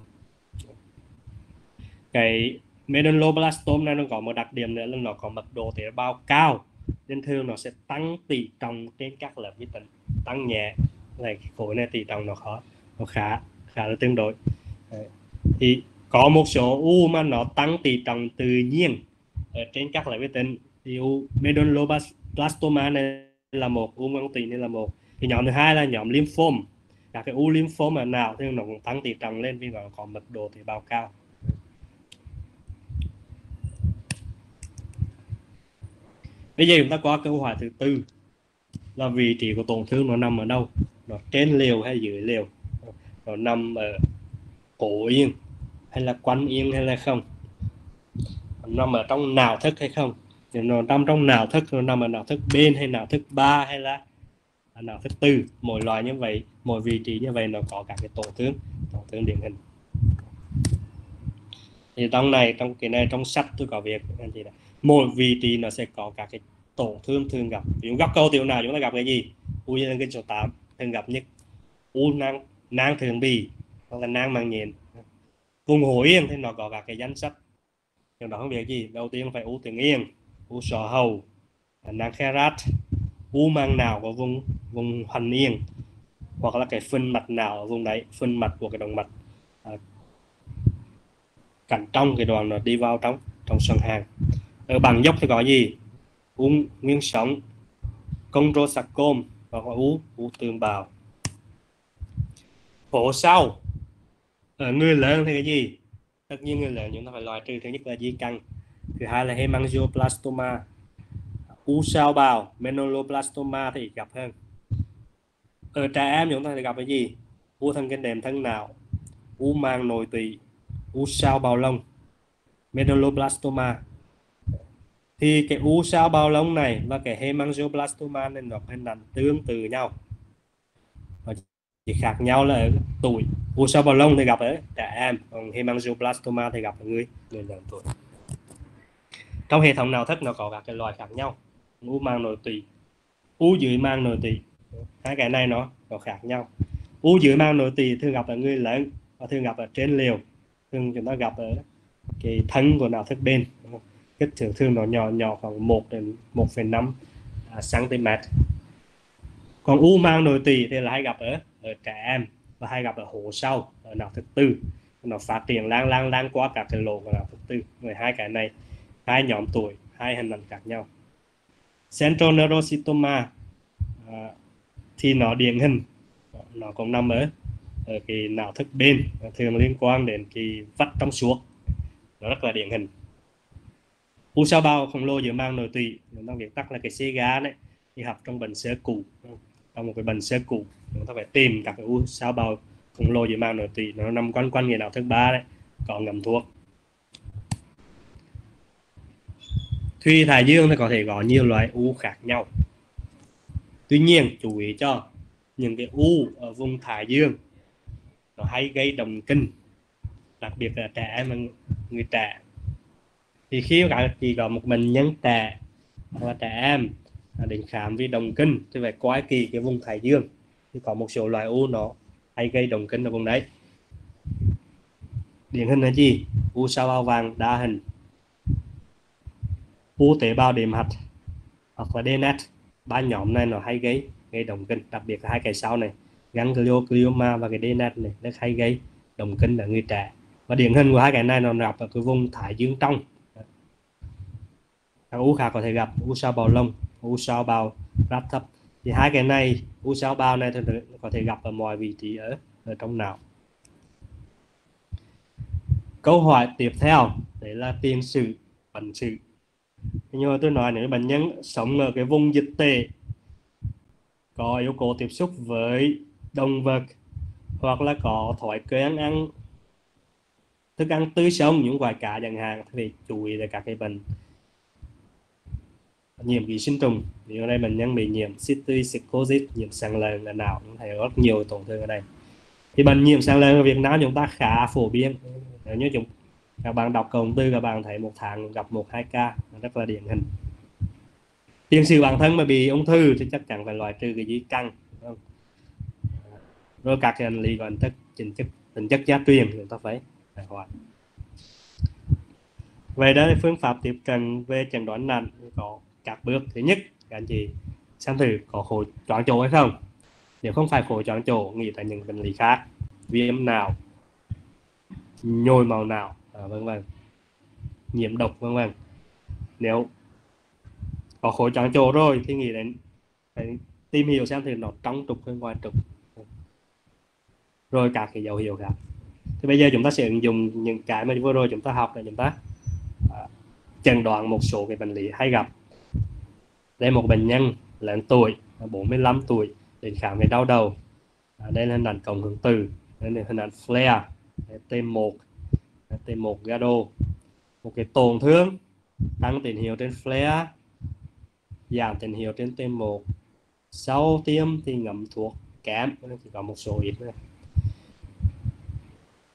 A: cái medulloblastoma này nó có một đặc điểm nữa là nó có mật độ tế bào cao. Nên thường nó sẽ tăng tỷ trọng trên các lớp vi tính, tăng nhẹ. Này khối này tỷ trọng nó khó, nó khá khá là tương đối. Thì có một số u mà nó tăng tỷ trọng tự nhiên ở trên các lớp vi tính. Thì u medulloblastoma này là một, u mang tỳ này là một. Thì nhóm thứ hai là nhóm lymphom các cái u lymphom mà nào thì nó cũng tăng tỷ trọng lên vì nó có mật độ tế bào cao. Bây giờ chúng ta có câu hỏi thứ tư. Là vị trí của tổn thương nó nằm ở đâu? Nó trên liều hay dưới liều nó nằm ở cổ yên hay là quanh yên hay là không? Nó nằm ở trong nào thức hay không? Thì nó nằm trong nào thức, nó nằm ở nào thức bên hay nào thức ba hay là nào thức tư? Mỗi loại như vậy, mỗi vị trí như vậy nó có các cái tổn thương tổn thương điển hình. Thì trong này, trong cái này, trong sách tôi có việc anh chị này mỗi vị trí nó sẽ có các cái tổn thương thường gặp. Ví dụ góc câu tiểu nào chúng ta gặp cái gì? U nhân kinh số 8 thường gặp nhất. U nang nang thường bì hoặc là nang màng nhện. Vùng hổ yên thì nó có các cái danh sách. Trong đó không việc gì. Đầu tiên phải u thường yên u sọ hầu nang khe rát. U mang nào của vùng vùng hoành yên hoặc là cái phân mạch nào ở vùng đấy phân mạch của cái động mạch. À, cạnh trong cái đoàn nó đi vào trong trong sân hàng ở bằng dốc thì có gì? Ung nguyên sống chondrosarcom và u u tường bào. Phổ sau. Ở người lớn thì cái gì? Tất nhiên người lớn chúng ta phải loại trừ. Thứ nhất là di căn, thứ hai là hemangioblastoma. U sao bào menuloblastoma thì gặp hơn. Ở trẻ em chúng ta thì gặp cái gì? U thần kinh đệm, thân nào u mang nội tỳ u sao bào lông medulloblastoma thì cái u sao bào lông này và cái hemangioblastoma này nó hình ảnh tương tự nhau. Và chỉ khác nhau là ở tuổi. U sao bào lông thì gặp ở trẻ em, còn hemangioblastoma thì gặp ở người người lớn tuổi. Trong hệ thống nào thất nó có các cái loại khác nhau. U mang nội tỵ u dưới mang nội tỵ hai cái này nó nó khác nhau. U dưới mang nội tỵ thường gặp ở người lớn và thường gặp ở trên liều. Thường chúng ta gặp ở cái thân của não thức bên kích thước thường nó nhỏ nhỏ khoảng 1 đến 1,5 cm à, còn u mang nội tỳ thì là hay gặp ở ở trẻ em và hay gặp ở hồ sau ở não thứ tư. Nó phát triển lan lan lan qua các cái lỗ của não thứ tư với hai cái này hai nhóm tuổi hai hình ảnh khác nhau. Central neurocytoma à, thì nó điển hình nó cũng nằm ở ở cái não thức bên thường liên quan đến cái vắt trong suốt. Nó rất là điển hình u sao bao khổng lồ giữa mang nội tủy chúng ta viết tắt là cái xe gá đấy. Thì học trong bệnh sơ cũ. Trong một cái bệnh sơ cũ. Chúng ta phải tìm các cái u sao bao khổng lồ giữa mang nội tủy nó nằm quanh quanh nghĩa đạo thứ ba đấy. Có ngầm thuốc Thùy Thái Dương thì có thể có nhiều loại u khác nhau. Tuy nhiên, chú ý cho, những cái u ở vùng Thái Dương, nó hay gây đồng kinh. Đặc biệt là trẻ em người trẻ thì khi các chị có một bệnh nhân trẻ hoặc là trẻ em đến khám vì đồng kinh, thì phải coi kỳ cái vùng thái dương. Thì có một số loại u nó hay gây đồng kinh ở vùng đấy. Điển hình là gì? U sao bao vàng đa hình. U tế bào đệm hạch hoặc là DNS ba nhóm này nó hay gây gây đồng kinh, đặc biệt là hai cái sau này. Ganglioma và cái DNS này, nó hay gây đồng kinh ở người trẻ. Và điển hình của hai cái này nó gặp ở cái vùng thái dương trong thằng u khác có thể gặp u sao bào lông, u sao bào ráp thấp thì hai cái này, u sao bào này thường có thể gặp ở mọi vị trí ở ở trong não. Câu hỏi tiếp theo, đấy là tiền sử, bệnh sử. Như tôi nói, nếu bệnh nhân sống ở cái vùng dịch tễ, có yêu cầu tiếp xúc với động vật hoặc là có thói quen ăn, thức ăn tươi sống, những loại cá chẳng hạn, thì chú ý là các cái bệnh nhiễm ký sinh trùng. Ví dụ đây bệnh nhân bị nhiễm cystocystis nhiễm sán lợn là não cũng thấy rất nhiều tổn thương ở đây. Thì bệnh nhiễm sán lợn ở Việt Nam chúng ta khá phổ biến. Nếu như chúng, các bạn đọc cộng tư, các bạn thấy một tháng gặp một, hai ca rất là điển hình. Tiền sử bản thân mà bị ung thư thì chắc chắn phải loại trừ cái gì căng rồi các hành lý còn chất tính chất tính chất gia truyền chúng ta phải phải hỏi vậy đó là phương pháp tiếp cận về chẩn đoán nặng có các bước. Thứ nhất các anh chị xem thử có khối choáng chỗ hay không. Nếu không phải khối choáng chỗ nghĩ tại những bệnh lý khác. Viêm nào nhồi màu nào à, vân vân. Nhiễm độc vân vân. Nếu có khối chọn chỗ rồi thì nghĩ đến phải tìm hiểu xem thử nó trong trục hay ngoài trục. Rồi các cái dấu hiệu khác. Thì bây giờ chúng ta sẽ ứng dụng những cái mà vừa rồi chúng ta học để chúng ta à, chẩn đoán một số cái bệnh lý hay gặp đây một bệnh nhân lớn tuổi 45 tuổi đến khám về đau đầu. À, đây là hình ảnh cộng hưởng từ đây là hình ảnh flare T1 T1 Gado. Một cái tổn thương tăng tín hiệu trên flare giảm tín hiệu trên T1 sau tiêm thì ngậm thuốc kém chỉ có một số ít thôi.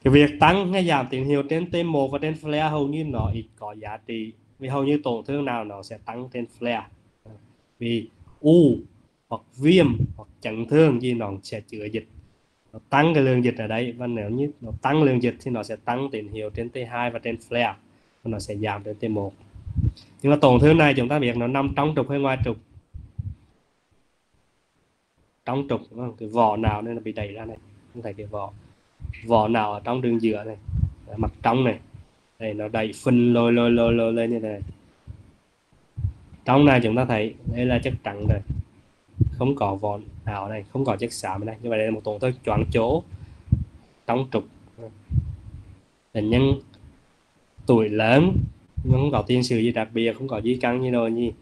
A: Cái việc tăng hay giảm tín hiệu trên T1 và trên flare hầu như nó ít có giá trị vì hầu như tổn thương nào nó sẽ tăng trên flare vì u hoặc viêm hoặc chấn thương gì nó sẽ chữa dịch. Nó tăng cái lượng dịch ở đây và nếu như nó tăng lượng dịch thì nó sẽ tăng tín hiệu trên T2 và trên flare và nó sẽ giảm trên T1 nhưng mà tổn thương này chúng ta biết nó nằm trong trục hay ngoài trục? Trong trục cái vỏ nào nên là bị đẩy ra này? Không thấy cái vỏ. Vỏ nào ở trong đường giữa này? Mặt trong này? Đây, nó đẩy phân lôi lôi lôi lôi lên như thế này trong này chúng ta thấy đây là chất trắng rồi. Không có vòn nào này, không có chất xám này. Như vậy đây là một tổn thương choáng chỗ trong trục. Bệnh nhân tuổi lớn, không có tiền sử gì đặc biệt, không có di căn như rồi gì.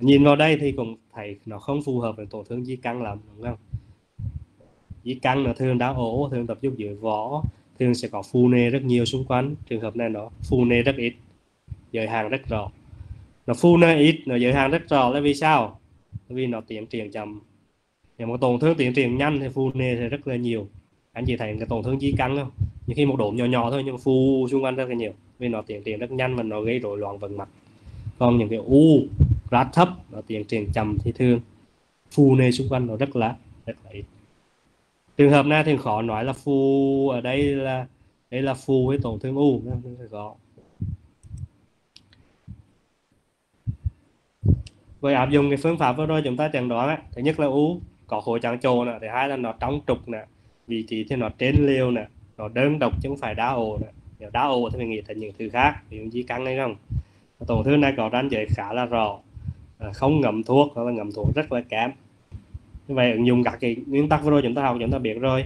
A: Nhìn vào đây thì cũng thấy nó không phù hợp với tổn thương di căn lắm, đúng không? Di căn nó thường đá ổ thường tập trung dưới vỏ, thường sẽ có phù nề rất nhiều xung quanh. Trường hợp này nó phù nề rất ít, giới hạn rất rõ nó phù nề ít, nó giới hạn rất rõ là vì sao? Vì nó tiến triển chậm. Nếu một tổn thương tiến triển nhanh thì phù nề thì rất là nhiều. Anh chị thấy cái tổn thương di căn không? Nhưng khi một đốm nhỏ nhỏ thôi nhưng phù xung quanh rất là nhiều. Vì nó tiến triển rất nhanh và nó gây rối loạn vận mạch. Còn những cái u, rát thấp, nó tiến triển chậm thì thường phù nề xung quanh nó rất là rất là ít. Trường hợp này thì khó nói là phù ở đây là đây là phù với tổn thương u có với áp dụng cái phương pháp vừa rồi chúng ta chẩn đoán ấy. thứ nhất là u có khối trắng trồ nè thứ hai là nó trong trục nè vị trí thì nó trên liều nè nó đơn độc chứ không phải đá ồ nè. Nếu đá ồ thì mình nghĩ thành những thứ khác ví dụ như căng hay không. Tổn thương này có ranh giới khá là rõ à, không ngậm thuốc hoặc là ngậm thuốc rất là kém. Như vậy ứng dụng các cái nguyên tắc vừa rồi chúng ta học chúng ta biết rồi.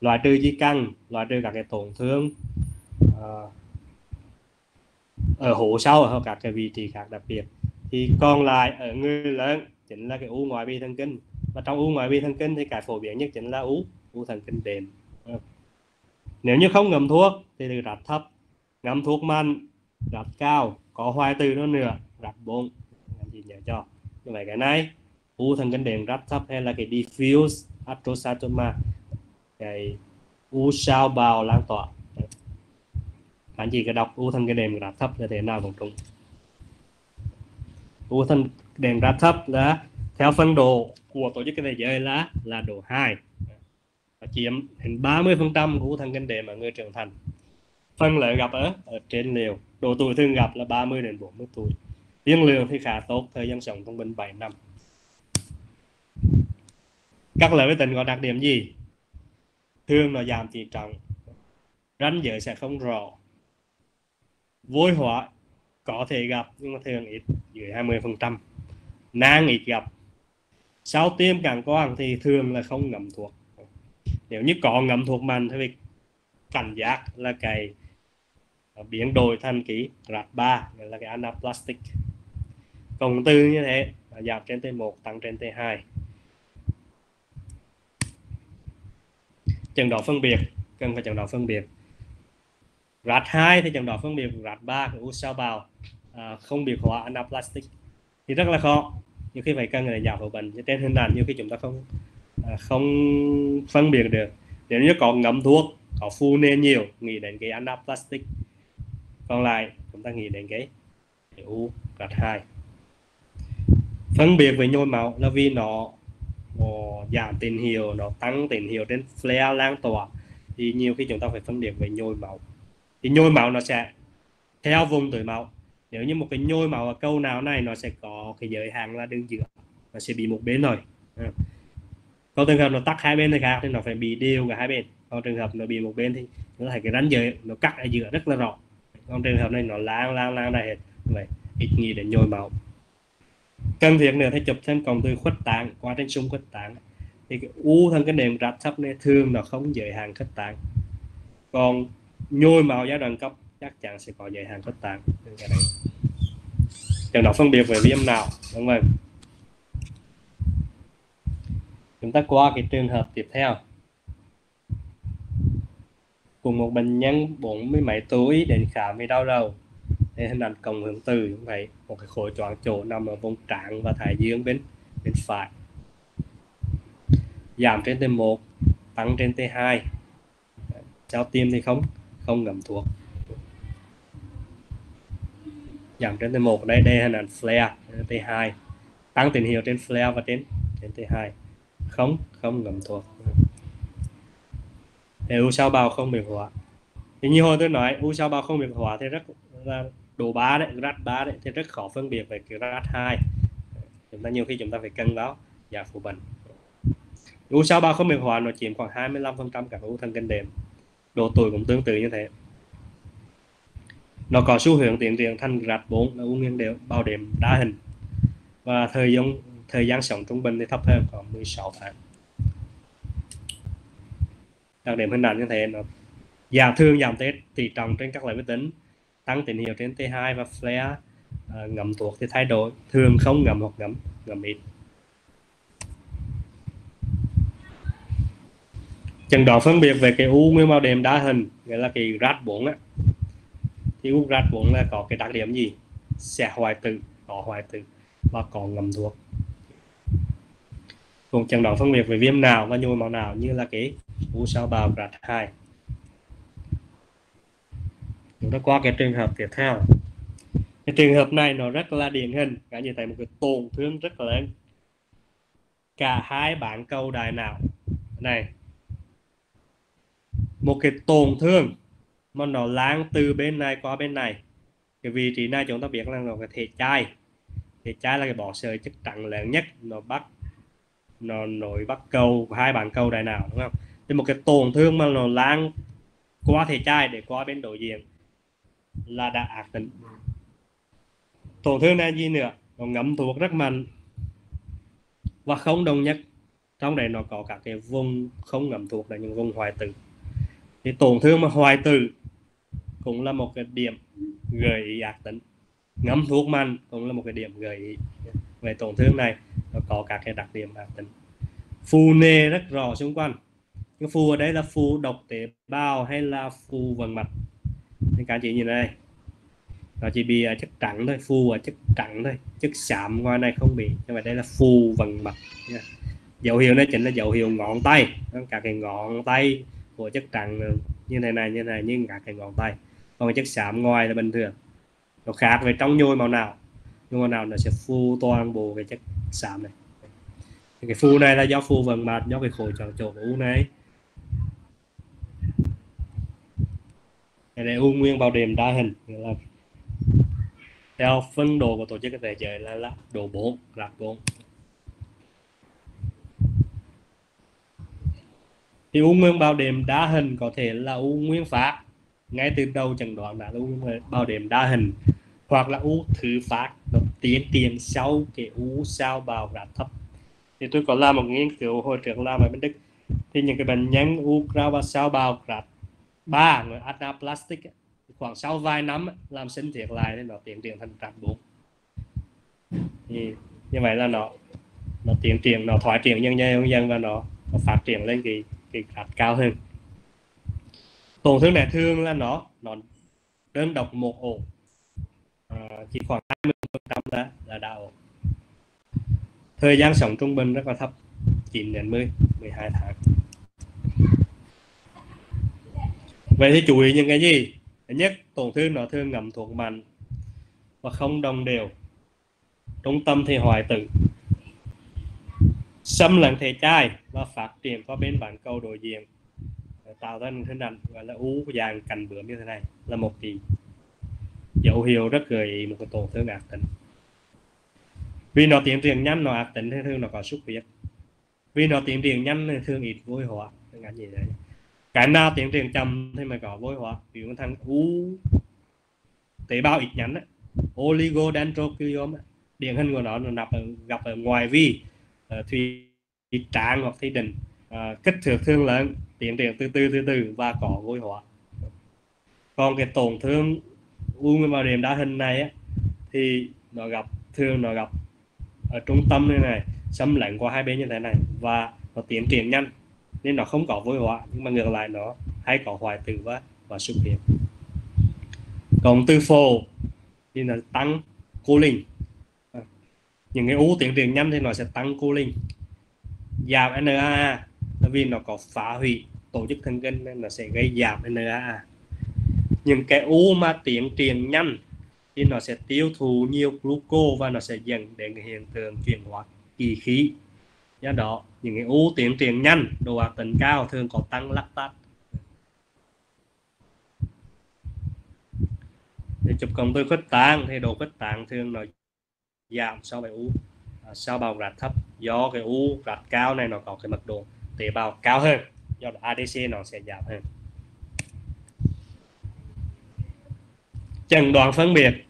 A: Loại trừ di căn loại trừ các cái tổn thương à, ở hố sau ở các cái vị trí khác đặc biệt thì còn lại ở người lớn, chính là cái u ngoại vi thần kinh. Và trong u ngoại vi thần kinh thì cái phổ biến nhất chính là u u thần kinh đệm. Ờ. Nếu như không ngậm thuốc thì được rạch thấp, ngậm thuốc mạnh rạch cao, có hoại tử nó nữa rạch bốn. Anh chị nhớ cho. Như vậy cái này, u thần kinh đệm rạch thấp hay là cái diffuse astrocytoma cái u sao bào lan tỏa. Ờ. Anh chị cái đọc u thần kinh đệm rạch thấp là thế nào cũng trúng u thần đèn ra thấp là theo phân độ của tổ chức thế giới là là độ 2 và chiếm đến 30 phần trăm của thần kinh đề mà người trưởng thành. Phân lợi gặp ở ở trên liều độ tuổi thường gặp là 30 đến 40 tuổi. Tiên lượng thì khá tốt, thời gian sống trung bình 7 năm. Các lợi với tình có đặc điểm gì? Thương nó giảm tỷ trọng, ranh giới sẽ không rõ. Vôi hóa có thể gặp, nhưng mà thường ít, dưới 20 phần trăm. Nang ít gặp. Sau tiêm càng quang thì thường là không ngậm thuộc nếu như có ngậm thuộc mạnh thì cảnh giác là cái biến đổi thành cái rat 3 là cái anaplastic. Cộng từ như thế giảm trên T1 tăng trên T2 chẩn đoán phân biệt, cần phải chẩn đoán phân biệt rat 2 thì chẳng đó phân biệt rat 3 của u sao bào à, không biệt hóa anaplastic. Thì rất là khó. Nhiều khi phải cần người nhà hậu bệnh. Trên hình ảnh nhiều khi chúng ta không à, không phân biệt được. Nếu như có ngấm thuốc có phu nê nhiều nghĩ đến cái anaplastic. Còn lại chúng ta nghĩ đến cái, cái u rat 2 phân biệt với nhồi máu là vì nó, nó giảm tín hiệu nó tăng tín hiệu trên flare lan tỏa. Thì nhiều khi chúng ta phải phân biệt với nhồi máu thì nhồi máu nó sẽ theo vùng tuổi máu. Nếu như một cái nhồi máu ở câu nào này, nó sẽ có cái giới hạn là đường giữa, nó sẽ bị một bên rồi. À. còn trường hợp nó tắt hai bên thì khác thì nó phải bị đều cả hai bên. Còn trường hợp nó bị một bên thì nó phải cái ranh giới nó cắt ở giữa rất là rõ. Còn trường hợp này nó lan lan lan ra hết. Vậy, ít nghĩ đến nhồi máu. Cần việc nữa thì chụp thêm cộng từ khuếch tán qua trên sung khuếch tán thì cái u thân cái nền rạch thấp này thường nó không giới hạn khuếch tán còn nhồi màu giai đoạn cấp, chắc chắn sẽ có giới hạn cấp tạng chẳng đó phân biệt về viêm nào? Đúng không chúng ta qua cái trường hợp tiếp theo. Cùng một bệnh nhân bốn mươi mấy tuổi đến khám vì đau đầu. Đây hình ảnh cộng hưởng từ cũng vậy, một cái khối choáng chỗ nằm ở vùng trán và thái dương bên bên phải. Giảm trên T1 tăng trên T2 cháu tim thì không? Không ngầm thuộc. Giảm trên T1 đây đây hình ảnh flare T2 tăng tín hiệu trên flare và trên trên T2 không không ngầm thuộc. Thì u sao bào không biệt hóa thì như hồi tôi nói, u sao bào không biệt hóa thì rất là độ ba đấy rát 3 đấy, thì rất khó phân biệt về cái rat 2 chúng ta nhiều khi chúng ta phải cân báo và phụ bệnh. U sao bao không biệt hóa nó chiếm khoảng 25 phần trăm các u thần kinh đệm độ tuổi cũng tương tự như thế. Nó có xu hướng tiến triển thành rạch bốn là u nguyên đều bao điểm đa hình. Và thời gian thời gian sống trung bình thì thấp hơn khoảng 16 tháng. Đặc điểm hình ảnh như thế nó dạ giảm thương giảm tết tỷ trọng trên các loại máy tính tăng tín hiệu trên T2 và flare à, ngầm thuốc thì thay đổi thường không ngầm hoặc ngầm ngầm ít. Chẩn đoán phân biệt về cái u nguyên màu đệm đa hình, nghĩa là cái rat 4 á. Thì u rat 4 là có cái đặc điểm gì? Sẽ hoại tử, có hoại tử và có ngầm thuốc cùng chẩn đoán phân biệt về viêm nào và nhồi máu nào như là cái u sao bào rat 2 chúng ta qua cái trường hợp tiếp theo. Cái trường hợp này nó rất là điển hình. Cả như thấy một cái tổn thương rất là lớn. Cả hai bản câu đài não. Này một cái tổn thương mà nó lan từ bên này qua bên này. Cái vị trí này chúng ta biết là nó cái thể chai. Thể chai là cái bỏ sợi chất trắng lớn nhất. Nó bắt, nó nổi bắt cầu, hai bàn cầu đại nào đúng không? Thì một cái tổn thương mà nó lan qua thể chai để qua bên đối diện là đã ác tính. Tổn thương này gì nữa? Nó ngấm thuộc rất mạnh và không đồng nhất. Trong đấy nó có các cái vùng không ngấm thuộc là những vùng hoại tử thì tổn thương mà hoại tử cũng là một cái điểm gợi ý ác tính. Ngâm thuốc man cũng là một cái điểm gợi ý về tổn thương này, nó có các cái đặc điểm ác tính. Phù nề rất rõ xung quanh. Cái phù ở đây là phù độc tế bào hay là phù vần mạch? Nên các chị nhìn đây. Nó chỉ bị chất trắng thôi, phù ở chất trắng thôi, chất xám ngoài này không bị. Nhưng mà đây là phù vần mạch dấu hiệu này chính là dấu hiệu ngón tay. Các cái ngón tay của chất trắng ừ, như này này như này như cả cái ngón tay. Còn cái chất xám ngoài là bình thường. Nó khác về trong nhôi màu nào. Nhưng màu nào nó sẽ phu toàn bộ cái chất xám này. Cái phu này là do phu vần mạch do cái khối tròn chỗ u này. Cái này u nguyên bao điểm đa hình là theo phân độ của tổ chức thế giới là, là độ 4 là 4 thì u nguyên bao đệm đa hình có thể là u nguyên phát ngay từ đầu chẩn đoán đã là u bao đệm đa hình hoặc là u thứ phát nó tiến tiền sau cái u sao bào rạp thấp. Thì tôi có làm một nghiên cứu hồi trước làm ở bên Đức. Thì những cái bệnh nhân u và sao bào rạp ba người anaplastic khoảng sau vài năm làm sinh thiệt lại nên nó tiến triển thành rạp bốn. Thì như vậy là nó nó tiến triển nó thoái triển nhân nhân dần và nó, nó phát triển lên cái cái grad cao hơn. Tổn thương này thương là nó nó đơn độc một ổ. À, chỉ khoảng 20 phần trăm là là đau ổ thời gian sống trung bình rất là thấp 9 đến 10 12 tháng. Vậy thì chú ý những cái gì? Thứ nhất tổn thương nó thường ngầm thuộc mạnh và không đồng đều. Trung tâm thì hoại tử xâm lấn thể chai và phát triển qua bên bản cầu đối diện. Tạo ra hình ảnh gọi là u dạng cành bướm như thế này là một cái dấu hiệu rất gợi ý một cái tổn thương ác tính. Vì nó tiến triển nhanh nó ác tính thì thường nó có xuất huyết. Vì nó tiến triển nhanh thì thường ít vôi hóa. Ngắn gì đấy cái nào tiến triển chậm thì mới có vôi hóa. Ví dụ thằng u tế bào ít nhắn ấy, oligodendroglioma điển hình của nó nó nằm ở, gặp ở ngoài vi. Ờ, thủy trạng hoặc thi đình. Ờ, kích thước thương lớn tiến triển từ từ từ từ và có vôi hóa. Còn cái tổn thương u nguyên bào điểm đa hình này á, thì nó gặp thường nó gặp ở trung tâm như này xâm lấn qua hai bên như thế này và nó tiến triển nhanh. Nên nó không có vôi hóa nhưng mà ngược lại nó hay có hoại tử và và xuất hiện. Còn từ phổ thì là tăng cô linh những cái u tiến triển nhanh thì nó sẽ tăng cô linh. Giảm NAA là vì nó có phá hủy tổ chức thần kinh nên nó sẽ gây giảm NAA những cái u mà tiến triển nhanh thì nó sẽ tiêu thụ nhiều gluco và nó sẽ dẫn đến hiện tượng chuyển hóa kỳ khí. Do đó, những cái u tiến triển nhanh độ hoạt tính cao thường có tăng lactat để chụp cộng tôi khuếch tán thì độ khuếch tán thường nó giảm so với u. À, sao bào rạch thấp do cái u rạch cao này nó có cái mật độ tế bào cao hơn do đó ADC nó sẽ giảm hơn. Chẩn đoán phân biệt.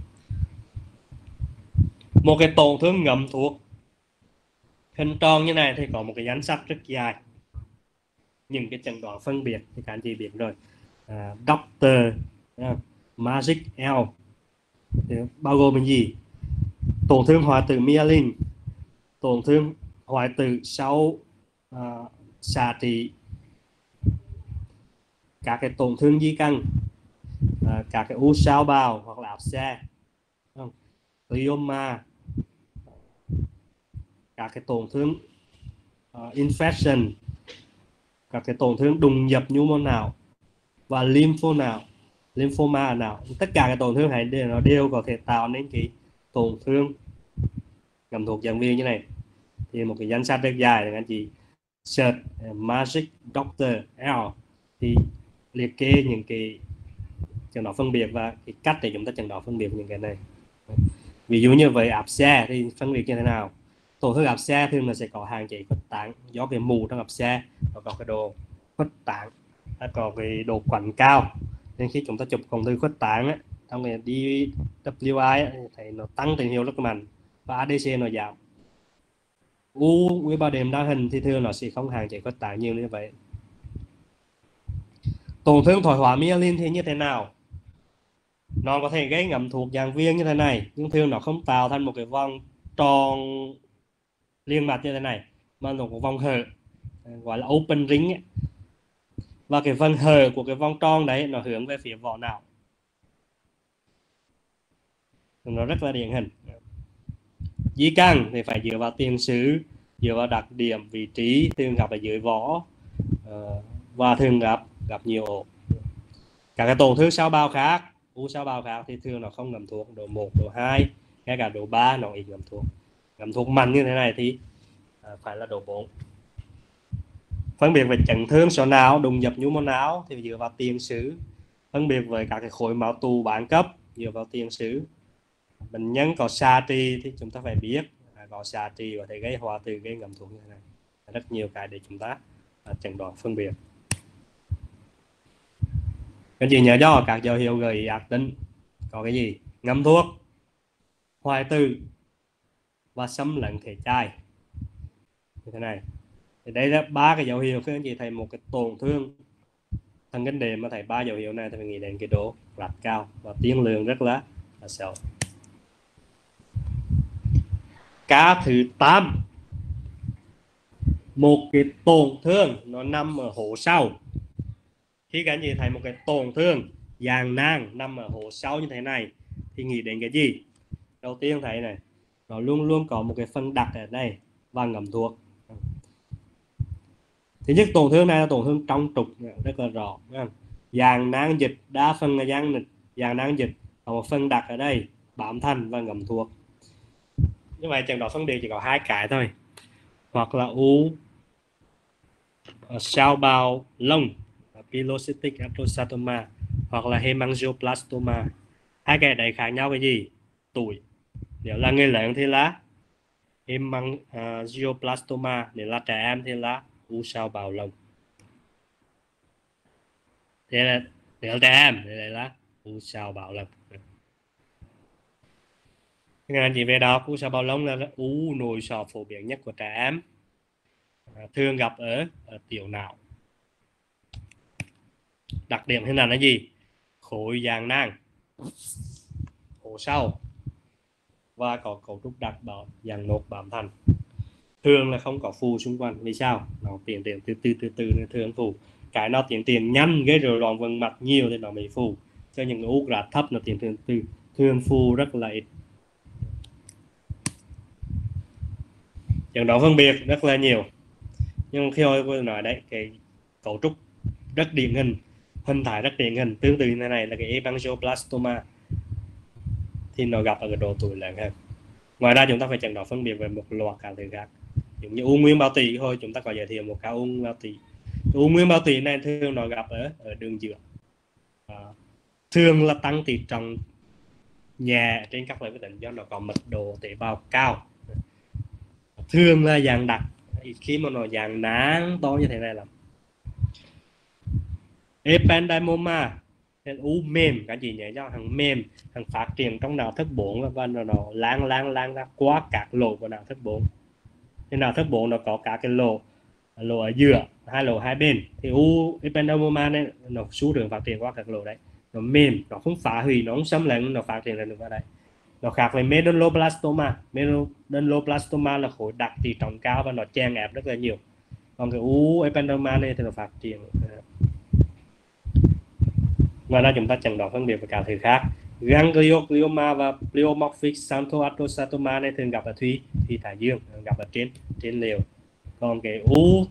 A: Một cái tổn thương ngậm thuộc. Hình tròn như này thì có một cái danh sách rất dài. Những cái chẩn đoán phân biệt thì các anh chị biết rồi. À, Doctor uh, Magic L thì bao gồm những gì? Tổn thương hoại tử myelin. Tổn thương hoại tử sau uh, xạ trị. Các cái tổn thương di căn uh, các cái u sao bào hoặc là áp xe glioma. Các cái tổn thương uh, infection. Các cái tổn thương đùng nhập nhu mô nào và lympho nào, lymphoma nào. Tất cả các tổn thương này đều nó đều có thể tạo nên cái tổn thương ngầm thuộc dạng viên như này. Thì một cái danh sách rất dài anh chị. Search à, magic doctor L. Thì liệt kê những cái chẩn đoán phân biệt và cái cách để chúng ta chẩn đoán phân biệt những cái này. Ví dụ như vậy áp xe thì phân biệt như thế nào? Tổn thương áp xe thường là sẽ có hàng chỉ khuếch tán do cái mù trong áp xe. Và có cái độ khuếch tán có cái độ quẩn cao. Nên khi chúng ta chụp cộng từ khuếch tán á, trong cái DWI á, thì nó tăng tình hiệu rất mạnh và ADC nó giảm u nguyên bao điểm đa hình thì thường nó sẽ không hạn chế khuếch tán nhiều như vậy. Tổn thương thoái hóa myelin thì như thế nào? Nó có thể gây ngầm thuộc dạng viên như thế này, nhưng thường nó không tạo thành một cái vòng tròn liên mạch như thế này, mà nó có vòng hở, gọi là open ring ấy. và cái phần hở của cái vòng tròn đấy nó hướng về phía vỏ não. Nó rất là điển hình di căn thì phải dựa vào tiền sử dựa vào đặc điểm vị trí thường gặp ở dưới vỏ ờ, và thường gặp gặp nhiều ổ. Các cái tổn thương sao bao khác u sao bao khác thì thường nó không ngầm thuộc độ 1, độ 2 ngay cả độ 3 nó ít ngầm thuộc. Ngầm thuộc mạnh như thế này thì à, phải là độ 4 phân biệt về chấn thương sọ não đụng dập nhu mô não thì dựa vào tiền sử. Phân biệt về các cái khối máu tù bản cấp dựa vào tiền sử bệnh nhân có sa trì thì chúng ta phải biết à, có xa trì có thể gây hoại tử gây ngầm thuộc như thế này. Rất nhiều cái để chúng ta à, chẩn đoán phân biệt. Cái chị nhớ cho các dấu hiệu gợi ý ác tính có cái gì? Ngâm thuốc hoại tử và xâm lấn thể chai như thế này. Thì đây là ba cái dấu hiệu khi anh chị thấy một cái tổn thương. Thần kinh đệm mà thấy ba dấu hiệu này thì mình nghĩ đến cái độ rạch cao và tiên lượng rất là, là xấu cá thứ 8 một cái tổn thương nó nằm ở hố sau. Khi các anh chị thấy một cái tổn thương, dạng nang nằm ở hố sau như thế này, thì nghĩ đến cái gì? Đầu tiên thấy này, nó luôn luôn có một cái phân đặc ở đây, và ngầm thuộc thứ nhất, tổn thương này là tổn thương trong trục, rất là rõ dạng nang dịch, đa phần là dạng nịch, dạng nang dịch, có một phân đặc ở đây, bám thanh và ngầm thuộc như vậy trận đoán phân biệt chỉ có hai cái thôi. Hoặc là u ờ, sao bào lông pilocytic astrocytoma hoặc là hemangioblastoma hai cái đấy khác nhau cái gì? Tuổi. Nếu là người lớn thì là hemangioblastoma nếu là trẻ em thì là u sao bào lông thế là, nếu trẻ em thì là u sao bào lông anh chị về đọc u sao bào lông là u nội sọ phổ biến nhất của trẻ em à, thường gặp ở, ở tiểu não. Đặc điểm hình ảnh là gì? Khối dạng nang. Hố sau. Và có cấu trúc đặc bảo dạng nột bám thành. Thường là không có phù xung quanh. Vì sao? Nó tiến triển từ từ từ từ nên thường phù. Cái nó tiến triển nhanh gây rối loạn vân mạch nhiều thì nó mới phù. Cho những u rát thấp nó tiến triển từ thường phù rất là ít. Chẩn đoán phân biệt rất là nhiều. Nhưng khi tôi nói đấy cái cấu trúc rất điển hình hình thái rất điển hình tương tự như thế này là cái evangioblastoma thì nó gặp ở cái độ tuổi lớn hơn. Ngoài ra chúng ta phải chẩn đoán phân biệt về một loạt các thứ khác. Giống như u nguyên bao tỷ thôi chúng ta có giới thiệu một cái u bao tỷ u nguyên bao tỷ này thường nó gặp ở ở đường giữa. À, thường là tăng tỷ trọng nhẹ trên các loại vi tính do nó có mật độ tế bào cao thường là dạng đặc. Khi mà nó dạng nắng to như thế này lắm ependymoma nên u mềm các chị nhớ cho thằng mềm thằng phát triển trong não thất bốn và nó, nó lan lan lan ra qua các lỗ của não thất bổn. nên não thất bổn nó có cả cái lỗ lỗ ở giữa hai lỗ hai bên. Thì u ependymoma này nó xu hướng phát triển qua các lỗ đấy. Nó mềm nó không phá hủy nó không xâm lấn nó phát triển lên được vào đây nó khác với medulloblastoma medulloblastoma là khối đặc thì trọng cao và nó chèn ép rất là nhiều. Còn cái u ependoma này thì nó phát triển ờ, ngoài ra chúng ta chẳng đoán phân biệt với cả thứ khác. Ganglioma và pleomorphic xanthoatrosarcoma này thường gặp ở thủy thủy thái dương, gặp ở trên trên liều còn cái u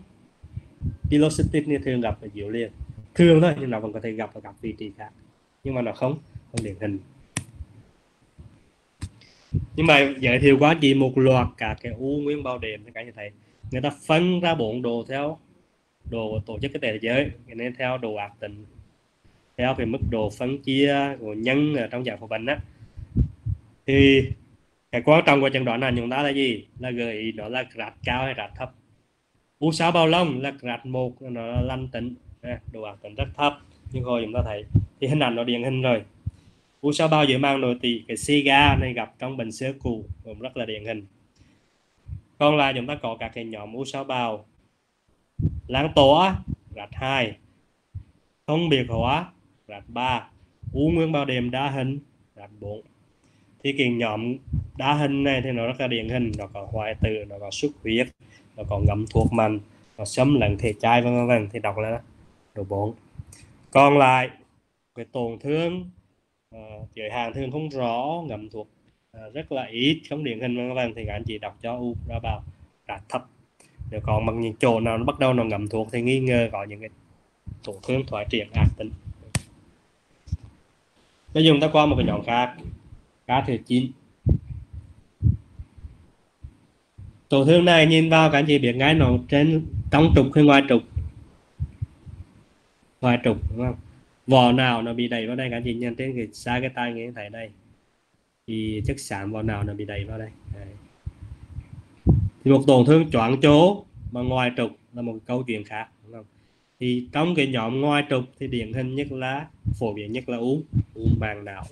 A: pilocytic này thường gặp ở dưới liền thường thôi, nhưng nó vẫn có thể gặp ở các vị trí khác. Nhưng mà nó không không điển hình nhưng mà giới thiệu quá chị một loạt cả cái u nguyên bao đệm các anh thấy. Người ta phân ra bốn đồ theo đồ tổ chức cái thế giới. Nên theo đồ ác tính, theo cái mức độ phân chia của nhân ở trong dạng phổ bệnh á. Thì cái quan trọng của chẩn đoán này chúng ta là gì? Là gợi ý đó là rạch cao hay rạch thấp? U sáu bao lông là rạch một, nó là lành tính. À, đồ ác tính rất thấp. Nhưng rồi chúng ta thấy, thì hình ảnh nó điển hình rồi. U63 dự mang nội tỵ cái siga này gặp trong bệnh sơ cũ cũng rất là điển hình. Còn là chúng ta có các cái nhóm U63 bao. Lãng tố rạch 2 thông biệt hóa, rạch 3 u nguyên bao đệm đa hình, rạch 4 thì cái nhóm đa hình này thì nó rất là điển hình, nó có hoại tử, nó có xuất huyết, nó có ngấm thuốc mạnh nó xâm lấn thể chai vân vân thì đọc là độ 4 còn lại, cái tổn thương Ờ, giới hạn thường không rõ ngầm thuộc ờ, rất là ít, không điển hình vân vân thì các anh chị đọc cho u ra vào là thấp. Nếu còn bằng những chỗ nào nó bắt đầu nó ngầm thuộc thì nghi ngờ có những cái tổn thương thoái triển ác tính. Bây giờ chúng ta qua một cái nhóm khác, cá thứ 9 tổn thương này nhìn vào các anh chị biết ngay nó trên trong trục hay ngoài trục? Ngoài trục, đúng không? Vỏ nào nó bị đẩy vào đây, các anh chị nhìn trên cái, xa cái tay nghe thấy đây. Thì chất xám vỏ nào nó bị đẩy vào đây. Đấy. thì một tổn thương choáng chỗ mà ngoài trục là một câu chuyện khác, đúng không? Thì trong cái nhóm ngoài trục thì điển hình nhất là, phổ biến nhất là u u màng não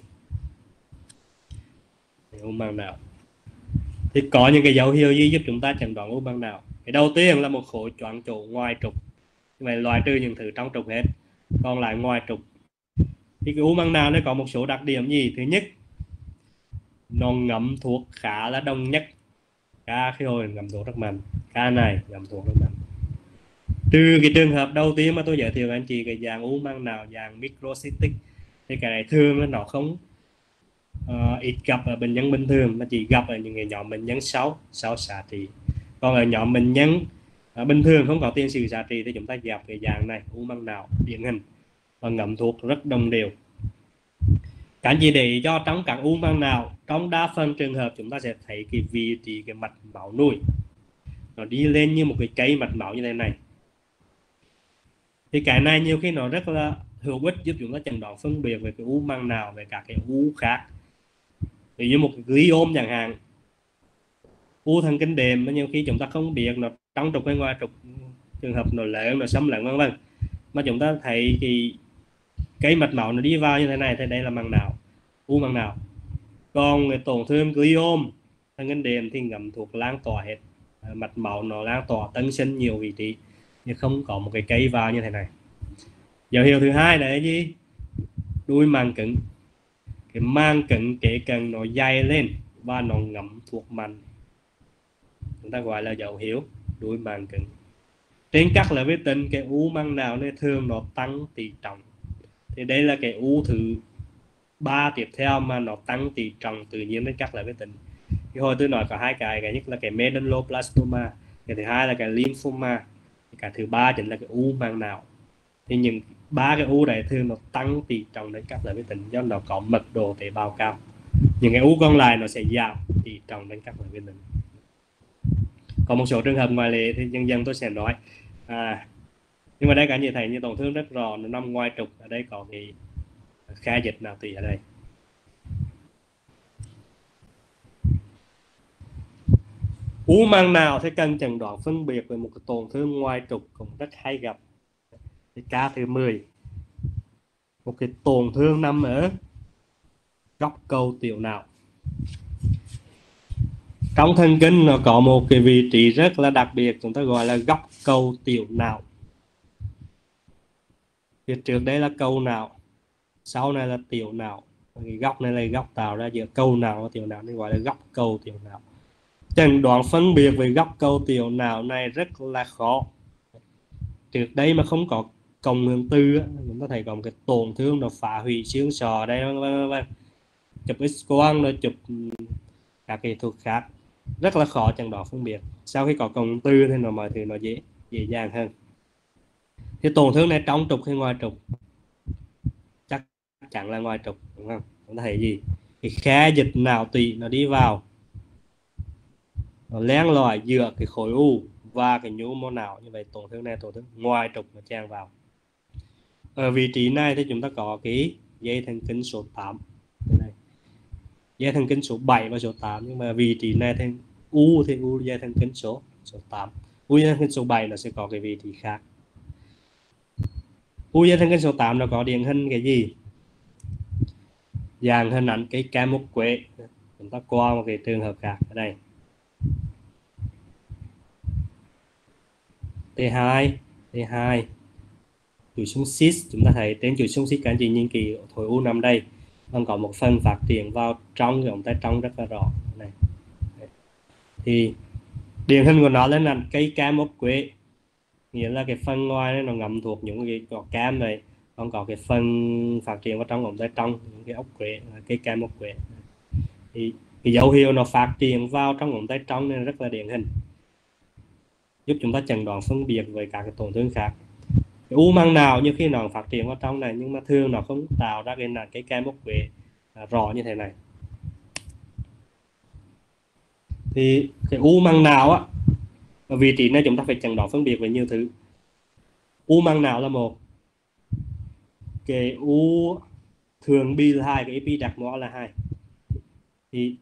A: u màng não thì có những cái dấu hiệu gì giúp chúng ta chẩn đoán u màng não cái đầu tiên là một khối choáng chỗ ngoài trục. Như vậy loại trừ những thứ trong trục hết còn lại ngoài trục. Thì cái u măng não nó có một số đặc điểm gì? Thứ nhất nó ngậm thuốc khá là đông nhất. Ca khi hồi ngậm thuốc rất mạnh. Ca này ngậm thuốc rất mạnh. Trừ cái trường hợp đầu tiên mà tôi giới thiệu với anh chị cái dạng u măng nào dạng microcytic thì cái này thường nó không uh, ít gặp ở bệnh nhân bình thường mà chỉ gặp ở những cái nhóm bệnh nhân xấu sau xạ trị. Còn ở nhóm bệnh nhân à, bình thường không có tiền sử xạ trị thì chúng ta dẹp cái dạng này u măng não điển hình. Và ngậm thuốc rất đồng đều. Các anh chị để cho trong các u măng não trong đa phần trường hợp chúng ta sẽ thấy cái vị trí cái mạch máu nuôi nó đi lên như một cái cây mạch máu như thế này. Thì cái này nhiều khi nó rất là hữu ích giúp chúng ta chẩn đoán phân biệt về cái u măng nào về các cái u khác. Ví dụ một cái gliom chẳng hạn. U thần kinh đệm nhiều khi chúng ta không biết nó trong trục hay ngoài trục, trường hợp nội lợn nội xâm lợn, vân vân. Mà chúng ta thấy thì cái mạch máu nó đi vào như thế này thì đây là màng não u màng não còn người tổn thương gliom thân ngân đệm thì ngầm thuộc lan tỏa hết. Ờ, mạch máu nó lan tỏa tân sinh nhiều vị trí, nhưng không có một cái cây vào như thế này. Dấu hiệu thứ hai là gì đuôi màng cứng. Cái màng cứng kể cần nó dày lên và nó ngậm thuộc mạnh chúng ta gọi là dấu hiệu đối màng cứng trên các là vi tình cái u măng nào nên thường nó tăng tỷ trọng. Thì đây là cái u thứ ba tiếp theo mà nó tăng tỷ trọng tự nhiên đến các là vi tình thì hồi tôi nói có hai cái cái nhất là cái medulloblastoma cái thứ hai là cái lymphoma, cái thứ ba chính là cái u màng não thì những ba cái u này thường nó tăng tỷ trọng đến các loại vi tính do nó có mật độ tế bào cao. Những cái u còn lại nó sẽ giảm tỷ trọng đến các loại vi tính còn một số trường hợp ngoại lệ thì dần dần tôi sẽ nói. À nhưng mà đây cả như thấy như tổn thương rất rõ năm nằm ngoài trục, ở đây có cái kha dịch nào tùy ở đây. U màng nào thì cần chẩn đoán phân biệt về một cái tổn thương ngoài trục cũng rất hay gặp. Cái ca thứ 10 một cái tổn thương nằm ở góc cầu tiểu não trong thần kinh nó có một cái vị trí rất là đặc biệt, chúng ta gọi là góc cầu tiểu não. Thì trước đây là cầu não, sau này là tiểu não. Cái góc này là góc tạo ra giữa cầu não và tiểu não, nên gọi là góc cầu tiểu não. Chẩn đoán phân biệt về góc cầu tiểu não này rất là khó. Trước đây mà không có cộng hưởng tư chúng ta thấy có một cái tổn thương nó phá hủy xương sọ đây, vân vân vân chụp x quang rồi chụp các kỹ thuật khác rất là khó chẩn đoán phân biệt. Sau khi có cộng tư thì nó mọi thứ nó dễ dễ dàng hơn. Thì tổn thương này trong trục hay ngoài trục? Chắc chắn là ngoài trục, đúng không? Chúng ta thấy gì? Cái khe dịch não tùy nó đi vào. Nó len lỏi giữa cái khối u và cái nhũ mô não. Như vậy tổn thương này, tổn thương ngoài trục nó chen vào. Ở vị trí này thì chúng ta có cái dây thần kinh số 8 dây thần kinh số 7 và số 8 nhưng mà vị trí này thì u thì u dây thần kinh số số 8 u dây thần kinh số 7 nó sẽ có cái vị trí khác. U dây thần kinh số 8 nó có điển hình cái gì? Dạng hình ảnh cái cây mốc quế. Chúng ta qua một cái trường hợp khác ở đây. T2 T2 chuỗi sung cis chúng ta thấy trên chuỗi sung cis các anh chị nhìn kỳ thổi u nằm đây còn có một phần phát triển vào trong thì ông tay trong rất là rõ. Này. Thì điển hình của nó lên là cây cam ốc quế. Nghĩa là cái phần ngoài này nó ngầm thuộc những cái cỏ cam này còn có cái phần phát triển vào trong ống tay trong những cái ốc quế, cây cam ốc quế. Thì cái dấu hiệu nó phát triển vào trong ống tay trong nên rất là điển hình. Giúp chúng ta chẩn đoán phân biệt với các cái tổn thương khác cái u măng nào như khi nó phát triển vào trong này, nhưng mà thường nó không tạo ra cái là cái kem bốc quế à, rõ như thế này. Thì cái u măng nào á, ở vị trí này chúng ta phải chẩn đoán phân biệt với nhiều thứ. U măng nào là một? Cái u thường bi là hai, cái epi đặc mỏ là hai. Thì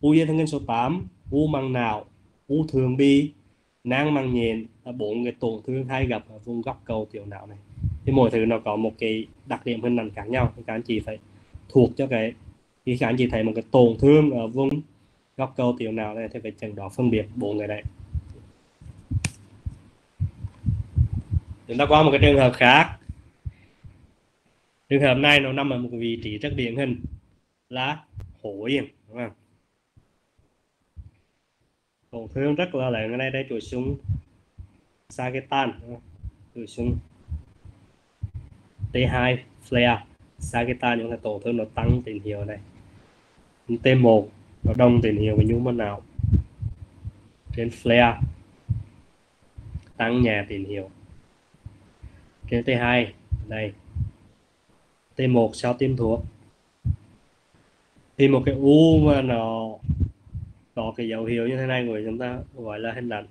A: u dây thần kinh số 8 u măng nào? U thường bi nang măng nhện bốn cái tổn thương hay gặp ở vùng góc cầu tiểu não này. Thì mỗi thứ nó có một cái đặc điểm hình ảnh khác nhau. Thì các anh chị phải thuộc cho cái khi các anh chị thấy một cái tổn thương ở vùng góc cầu tiểu não này thì phải chẩn đoán phân biệt bốn người đấy. Chúng ta qua một cái trường hợp khác. Trường hợp này nó nằm ở một vị trí rất điển hình là hổ yên đúng không? Tổn thương rất là lớn ở đây đây chuỗi súng. Sagitan gửi xuống T2 flare. Sagitan những cái tổn thương nó tăng tín hiệu này. T1 nó đông tín hiệu với nhung bên nào? Trên flare. Tăng nhẹ tín hiệu. Trên T2 đây. T1 sau tiêm thuốc? Thì một cái u mà nó có cái dấu hiệu như thế này của chúng ta gọi là hình ảnh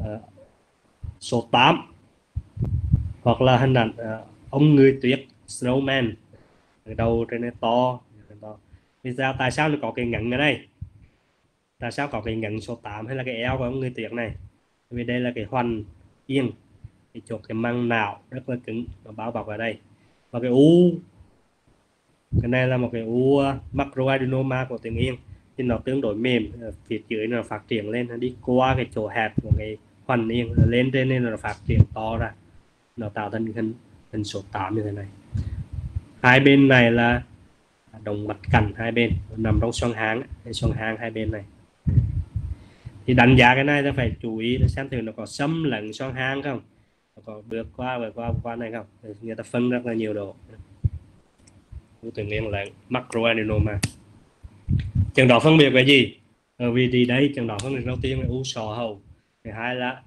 A: uh, số 8 hoặc là hình ảnh uh, ông người tuyết snowman ở đầu trên này to, vì sao tại sao nó có cái ngắn ở đây? Tại sao có cái ngắn số 8 hay là cái eo của ông người tuyết này? Vì đây là cái hoành yên cái chuột cái măng não rất là cứng nó bao bọc ở đây. Và cái u cái này là một cái u ờ, macroadenoma của tiếng yên thì nó tương đối mềm ờ, phía dưới nó phát triển lên nó đi qua cái chỗ hẹp của cái hoành yên lên trên nên nó phát triển to ra. Nó tạo thành hình hình số 8 như thế này. Hai bên này là động mạch cành hai bên, nằm trong xoang háng. Xoang háng hai bên này. Thì đánh giá cái này ta phải chú ý để xem thử nó có xâm lẫn xoang hang không? Nó có vượt qua vượt qua qua này không? Người ta phân rất là nhiều độ. Tự nhiên là macroadenoma. Chừng đó phân biệt về gì? Ở vị trí đây chẩn đó phân biệt đầu tiên là u sọ hầu thứ hai là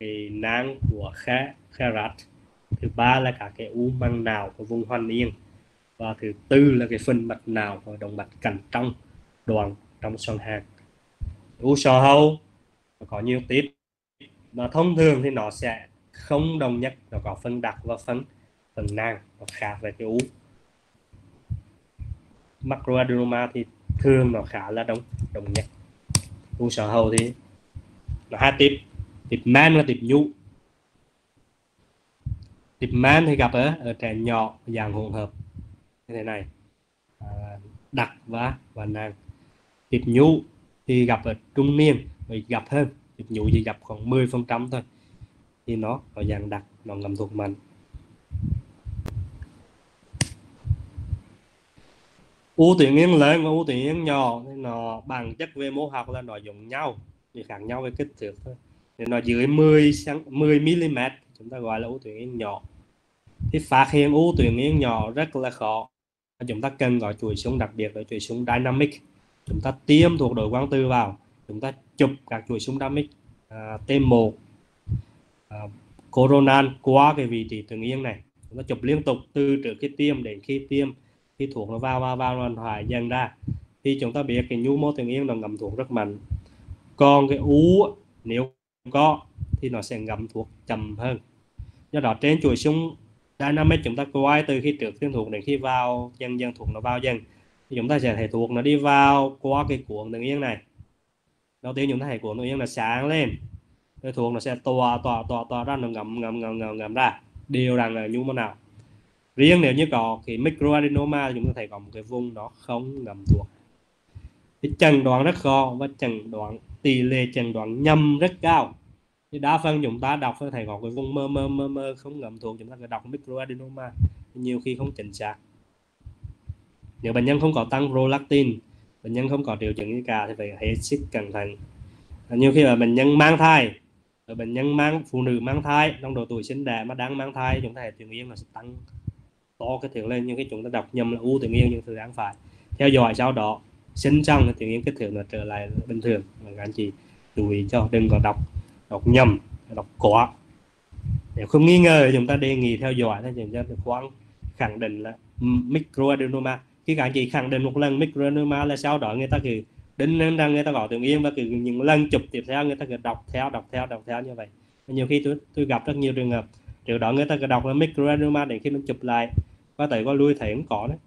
A: cái nang của khe khe rát. Thứ ba là cả cái u măng nào của vùng hoàn yên và thứ tư là cái phần mạch nào của động mạch cạnh trong, đoạn trong xoang hàng u sò hầu có nhiều tiếp mà thông thường thì nó sẽ không đồng nhất, nó có phân đặc và phân phần nang, nó khác về cái u. Macroadenoma thì thường nó khá là đông đồng nhất. U sò hầu thì nó hai tiếp. Tiếp man và tiếp nhu. Tiếp man thì gặp ở, ở trẻ nhỏ dạng hỗn hợp. Như thế này. À, đặc và và nàng. Tiếp nhu thì gặp ở trung niên thì gặp hơn. Tiếp nhu chỉ gặp khoảng 10 phần trăm thôi. Thì nó có dạng đặc nó ngầm thuộc mạnh u tuyến yên lớn và u tuyến yên nhỏ thì nó bằng chất về mô học là nó giống nhau chỉ khác nhau về kích thước thôi. Nếu nó dưới 10 10 mm chúng ta gọi là u tuyến yên nhỏ. Thì phát hiện u tuyến yên nhỏ rất là khó. Chúng ta cần gọi chuỗi súng đặc biệt là chuỗi súng dynamic. Chúng ta tiêm thuộc đội quang tư vào chúng ta chụp các chuỗi súng dynamic à, T1 à, coronal qua cái vị trí tuyến yên này. Chúng ta chụp liên tục từ trước khi tiêm đến khi tiêm. Khi thuốc nó vào vào vào hoàn thải dần ra. Thì chúng ta biết cái nhu mô tuyến yên nó ngầm thuốc rất mạnh còn cái u nếu có thì nó sẽ ngầm thuốc chậm hơn. Do đó trên chuỗi sung dynamic chúng ta quay từ khi trước tiêm thuộc đến khi vào dần dần thuộc nó vào dần, thì chúng ta sẽ thấy thuộc nó đi vào qua cái cuộn tự nhiên này. Đầu tiên chúng ta thấy cuộn tự nhiên là sáng lên cái thuộc nó sẽ tỏa tỏa tỏa tỏa ra, nó ngầm ngầm ngầm ngầm ngầm ra. Đều rằng là như thế nào. Riêng nếu như có cái microadenoma thì chúng ta thấy có một cái vùng nó không ngầm thuộc cái trần đoán rất khó và trần đoán tỷ lệ chẩn đoán nhầm rất cao. Thì đa phần chúng ta đọc thầy có cái vùng mơ mơ mơ mơ không ngầm thuộc, chúng ta phải đọc microadenoma, nhiều khi không chính xác. Nếu bệnh nhân không có tăng prolactin, bệnh nhân không có triệu chứng gì cả thì phải hết sức cẩn thận. À, nhiều khi là bệnh nhân mang thai ở bệnh nhân mang, phụ nữ mang thai, trong độ tuổi sinh đẻ mà đang mang thai, chúng ta hệ tuyến yên là sẽ tăng, to cái thưởng lên. Nhưng cái chúng ta đọc nhầm là u tuyến yên nhưng thực đáng phải theo dõi sau đó sinh xong thì những cái thưởng là trở lại bình thường. Các anh chị chú ý cho, đừng có đọc đọc nhầm, đọc quá. Nếu không nghi ngờ chúng ta đề nghị theo dõi thì chúng ta khoan khẳng định là microadenoma. Khi các anh chị khẳng định một lần microadenoma là sau đó người ta cứ đinh lên rằng người ta gọi tự yên và cứ những lần chụp tiếp theo người ta cứ đọc theo đọc theo đọc theo như vậy. Nhiều khi tôi tôi gặp rất nhiều trường hợp, trước đó người ta cứ đọc là microadenoma để khi mình chụp lại có thể có lui thấy cũng có đấy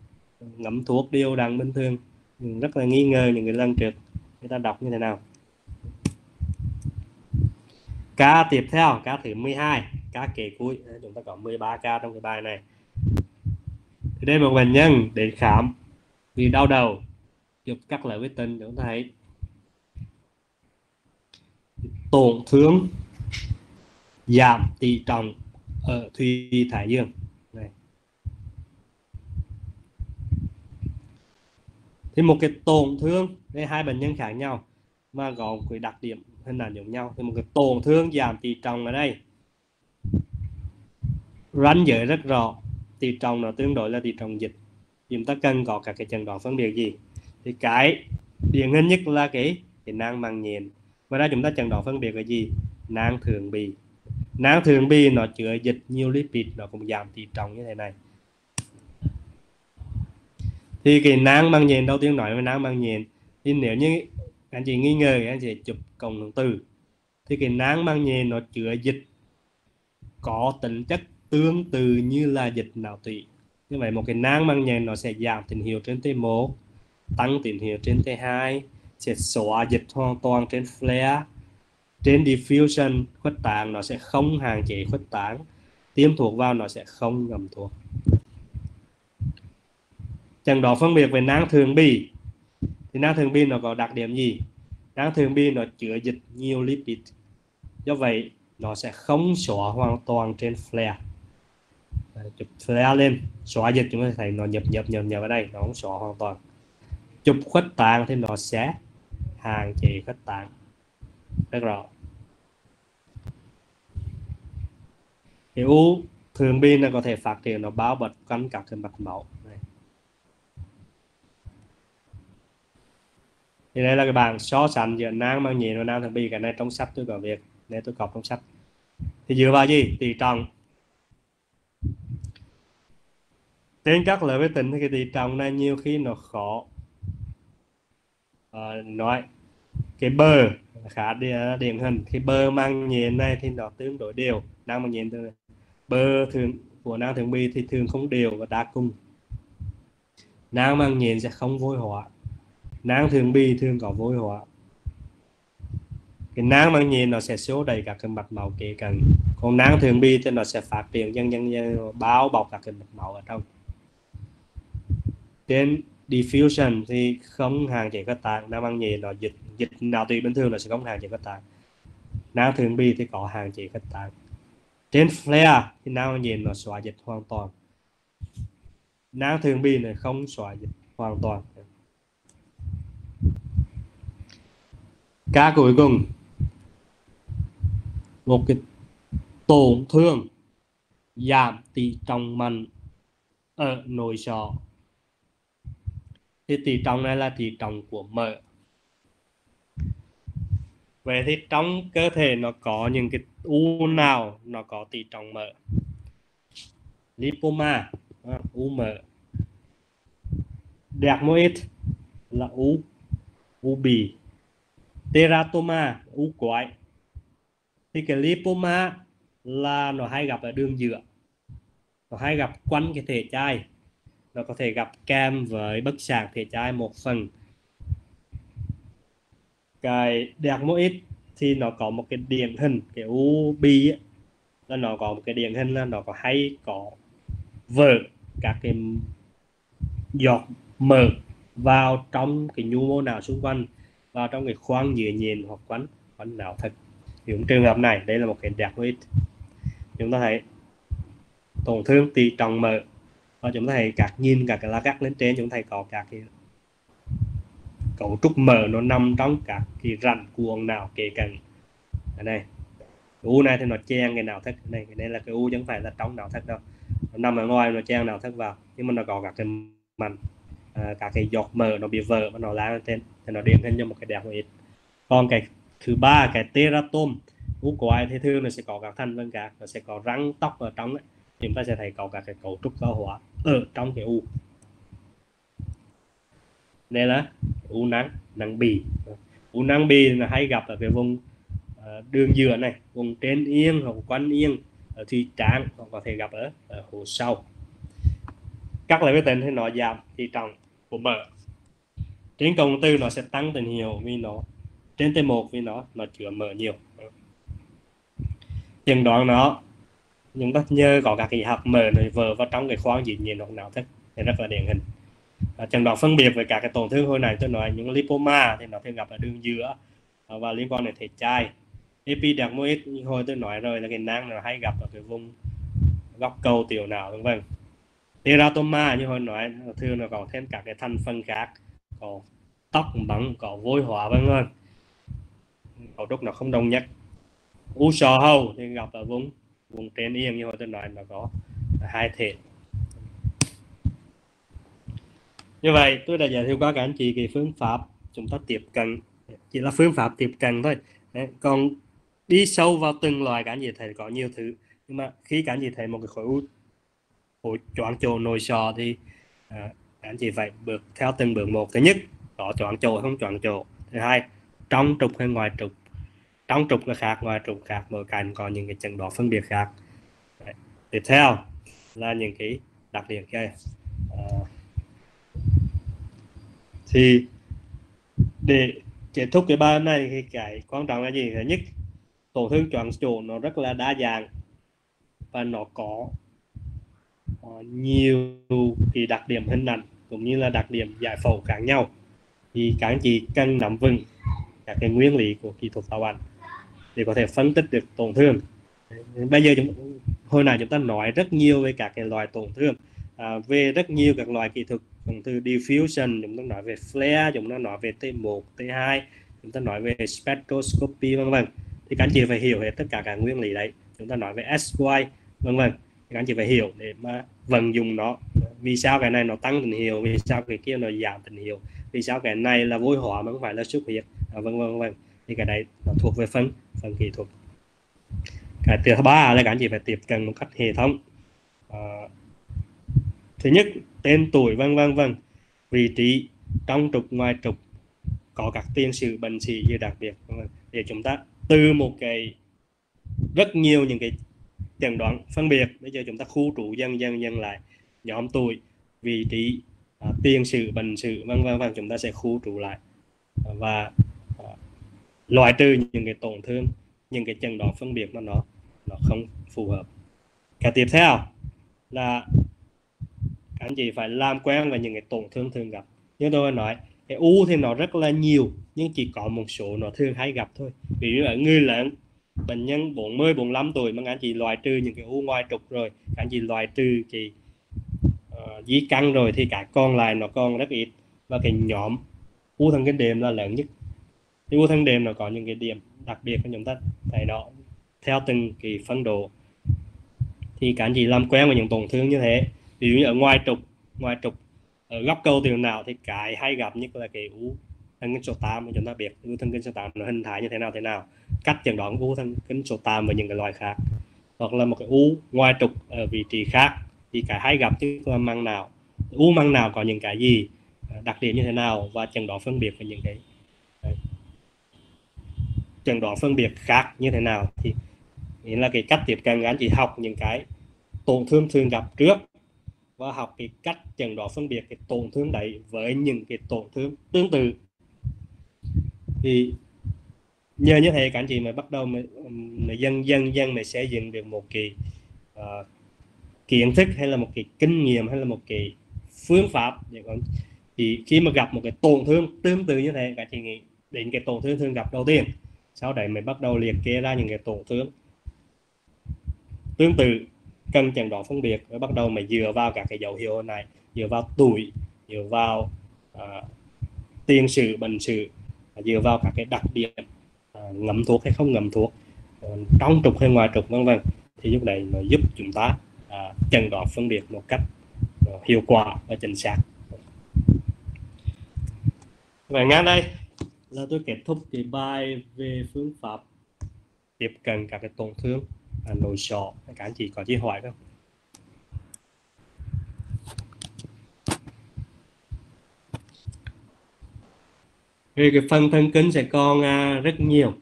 A: ngậm thuốc điều đằng bình thường rất là nghi ngờ những người lần trước người ta đọc như thế nào. Ca tiếp theo, ca thứ 12 ca kể cuối. Chúng ta có 13 ca trong cái bài này. Thì đây một bệnh nhân đến khám vì đau đầu. Chụp các lợi vết tinh chúng ta thấy tổn thương, giảm tỷ trọng ở thùy thái dương này thì một cái tổn thương đây hai bệnh nhân khác nhau, mà có một cái đặc điểm hình ảnh giống nhau. Thì một cái tổn thương giảm tỷ trọng ở đây. Ranh giới rất rõ tỷ trọng nó tương đối là tỷ trọng dịch. Chúng ta cần có các cái chẩn đoán phân biệt gì? Thì cái điển hình nhất là cái cái nang màng nhện. Và ra chúng ta chẩn đoán phân biệt cái gì? Nang thường bì. Nang thường bì nó chứa dịch nhiều lipid, nó cũng giảm tỷ trọng như thế này thì cái nang bằng nhện đầu tiên nói về nang bằng nhện, thì nếu như anh chị nghi ngờ anh chị chụp cộng hưởng từ. Thì cái nang bằng nhện nó chứa dịch có tính chất tương tự như là dịch não tủy. Như vậy một cái nang bằng nhện nó sẽ giảm tín hiệu trên T1 tăng tín hiệu trên T2 sẽ xóa dịch hoàn toàn trên flare. Trên diffusion khuếch tán nó sẽ không hạn chế khuếch tán tiêm thuộc vào nó sẽ không ngầm thuộc chẳng đó phân biệt về năng thường bi thì năng thường bi nó có đặc điểm gì? Năng thường bi nó chứa dịch nhiều lipid. Do vậy, nó sẽ không xóa hoàn toàn trên flare. Chụp flare lên, xóa dịch, chúng ta thấy nó nhập nhập nhập nhập ở đây, nó không xóa hoàn toàn. Chụp khuếch tàng thì nó sẽ hạn chế khuếch tàng rất rõ. Thì u thường bi là có thể phát triển, nó bao bọc quanh các cái mạch máu này thì đây là cái bảng so sánh giữa nang mang nhện và nang thường bì. Cái này trong sách tôi có việc để tôi cọc trong sách. Thì dựa vào gì? Tỷ trọng. Trên các lợi với tính thì cái tỷ trọng này nhiều khi nó khó à, nói. Cái bờ khá à, điển hình. Cái bờ mang nhện này thì nó tương đối đều. Nang mang nhện tương bờ thường của nang thường bi thì thường không đều và đa cung nang mang nhện sẽ không vôi hóa nang thường bi thường có vôi hóa cái nang mang nhìn nó sẽ số đầy các cái mạch máu kế cận. Còn nang thường bi thì nó sẽ phát triển dần dần dần, bao bọc các cái mạch máu ở trong. Trên diffusion thì không hạn chế các tạng nang mang nhìn nó dịch dịch nào tùy bình thường là sẽ không hạn chế các tạng. Nang thường bi thì có hạn chế các tạng. Trên flare thì nang mang nhìn nó xóa dịch hoàn toàn. Nang thường bi này không xóa dịch hoàn toàn. Ca cuối cùng. Một cái tổn thương giảm tỷ trọng mạnh ở nội sọ. Thì tỷ trọng này là tỷ trọng của mỡ. Vậy thì trong cơ thể nó có những cái u nào nó có tỷ trọng mỡ? Lipoma à, u mỡ. Dermoid là u u bì teratoma u quái thì cái lipoma là nó hay gặp ở đường giữa. Nó hay gặp quanh cái thể chai. Nó có thể gặp kèm với bất sản thể chai một phần. Cái dermoid thì nó có một cái điển hình, cái u bi là nó có một cái điển hình là nó có hay có vỡ các cái giọt mỡ vào trong cái nhu mô nào xung quanh vào trong cái khoang nhựa nhìn hoặc quanh quanh não thật. Những trường hợp này, đây là một cái trạng ít. Chúng ta thấy tổn thương tỳ trọng mở và chúng ta thấy các nhìn, các cái lá cắt lên trên, chúng ta thấy có các cái cấu trúc mở nó nằm trong các cái rãnh cuồng nào kể cận. Ở đây u này thì nó chen cái nào thất này cái này là cái u chẳng phải là trong nào thất đâu. Nó nằm ở ngoài, nó chen nào thất vào. Nhưng mà nó có các cái mảnh à, các cái giọt mờ nó bị vỡ và nó lan lên trên thì nó điển hình như một cái đẹp ít còn cái thứ ba cái teratom u của ai thì thường nó sẽ có các thành 分 các nó sẽ có răng tóc ở trong đấy chúng ta sẽ thấy có các cái cấu trúc cao hóa ở trong cái u. Đây là u nắng nắng bì. U nắng bì là hay gặp ở cái vùng à, đường giữa này vùng trên yên hoặc quanh yên ở thị tráng hoặc có thể gặp ở, ở hồ sâu các loại tình thì nó giảm thì trọng của mở. Trên cộng tư nó sẽ tăng tình hiệu vì nó trên T1 vì nó nó chứa mở nhiều. Chừng đoạn nó chúng ta nhớ có các cái hạt mở này vờ vào trong cái khoang dị nhiên hoặc nào thức thì rất là điển hình. À, chừng đoạn phân biệt với các cái tổn thương hồi này tôi nói những lipoma thì nó thường gặp ở đường giữa à, và liên quan đến thể chai. Epidermoid như hồi tôi nói rồi là cái nang nó hay gặp ở cái vùng góc cầu tiểu não vân vân teratoma, như hồi nói thường là còn thêm các cái thành phần khác, có tóc bẩn có vôi hóa vân vân. Cấu trúc nó không đồng nhất. U sò hầu thì gặp ở vùng vùng trên yên, như hồi tôi nói, nó có hai thể. Như vậy, tôi đã giới thiệu qua các anh chị cái phương pháp chúng ta tiếp cận. Chỉ là phương pháp tiếp cận thôi. Đấy. còn đi sâu vào từng loài các anh chị thấy có nhiều thứ. Nhưng mà khi các anh chị thấy một cái khối u khối chọn chỗ nội sò thì à, anh chị phải bước theo từng bước một. Thứ nhất có chọn chỗ không chọn chỗ thứ hai trong trục hay ngoài trục? Trong trục là khác ngoài trục khác mỗi cạnh có những cái chẩn đoán phân biệt khác. Đấy. tiếp theo là những cái đặc điểm kia. À, thì để kết thúc cái bài này thì cái quan trọng là gì? Thứ nhất tổn thương chọn chỗ nó rất là đa dạng và nó có Ờ, nhiều cái đặc điểm hình ảnh cũng như là đặc điểm giải phẫu khác nhau. Thì các anh chị cần nắm vững các cái nguyên lý của kỹ thuật tạo ảnh để có thể phân tích được tổn thương. Bây giờ chúng hồi nãy chúng ta nói rất nhiều về các cái loại tổn thương à, về rất nhiều các loại kỹ thuật cũng từ diffusion chúng ta nói về flare chúng ta nói về T1 T2 chúng ta nói về spectroscopy vân vân. Thì các anh chị phải hiểu hết tất cả các nguyên lý đấy. Chúng ta nói về SY vân vân các anh chị phải hiểu để mà vận dụng nó. Vì sao cái này nó tăng tình hiệu vì sao cái kia nó giảm tình hiệu vì sao cái này là vôi hóa mà không phải là xuất huyết. À, vân vân vân thì cái đấy nó thuộc về phần phần kỹ thuật. Cái thứ ba là các anh chị phải tiếp cận một cách hệ thống. À, thứ nhất tên tuổi vân vân vân vị trí trong trục ngoài trục có các tiền sử bệnh sĩ gì đặc biệt vâng, vâng. để chúng ta từ một cái rất nhiều những cái chẩn đoán phân biệt. Bây giờ chúng ta khu trụ dần dần dần lại nhóm tuổi vị trí à, tiền sử bệnh sử vân vân vân chúng ta sẽ khu trụ lại. Và à, loại trừ những cái tổn thương những cái chẩn đoán phân biệt mà nó nó không phù hợp. Cái tiếp theo là các anh chị phải làm quen với những cái tổn thương thường gặp. Như tôi nói cái u thì nó rất là nhiều nhưng chỉ có một số nó thường hay gặp thôi. Ví dụ ở người lớn bệnh nhân 40 45 tuổi mà anh chị loại trừ những cái u ngoài trục rồi anh chị loại trừ cái uh, di căn rồi thì cả con lại nó còn rất ít. Và cái nhóm u thần kinh đệm là lớn nhất. Thì u thần đệm nó có những cái điểm đặc biệt của chúng ta thấy đó theo từng cái phân độ. Thì các anh chị làm quen với những tổn thương như thế ví dụ như ở ngoài trục ngoài trục ở góc cầu tiểu não thì cái hay gặp nhất là cái u thần kinh số 8 mà chúng ta biết u thần kinh số 8 nó hình thái như thế nào thế nào. Cách chẩn đoán u thần kinh số 8 với những cái loại khác. Hoặc là một cái u ngoài trục ở vị trí khác thì cái hay gặp chứ là măng nào u măng nào có những cái gì à, đặc điểm như thế nào và chẩn đoán phân biệt với những cái chẩn đoán phân biệt khác như thế nào thì nghĩa là cái cách tiếp cận anh chị học những cái tổn thương thường gặp trước và học cái cách chẩn đoán phân biệt cái tổn thương đấy với những cái tổn thương tương tự thì nhờ như thế các anh chị mới bắt đầu mới, mới dần dần dần mới xây dựng được một kỳ uh, kiến thức hay là một cái kinh nghiệm hay là một cái phương pháp để còn thì khi mà gặp một cái tổn thương tương tự như thế các chị nghĩ đến cái tổn thương thường gặp đầu tiên sau đấy mình bắt đầu liệt kê ra những cái tổn thương tương tự cần chẩn đoán phân biệt mới bắt đầu mình dựa vào các cái dấu hiệu này dựa vào tuổi dựa vào uh, tiền sử bệnh sử dựa vào các cái đặc điểm uh, ngậm thuốc hay không ngậm thuốc uh, trong trục hay ngoài trục vân vân thì lúc này nó giúp chúng ta uh, chẩn đoán phân biệt một cách uh, hiệu quả và chính xác. Và ngay đây. Là tôi kết thúc cái bài về phương pháp tiếp cận các cái tổn thương à, nội sọ. Các anh chị có gì hỏi không về cái phần thân kinh sẽ còn à, rất nhiều.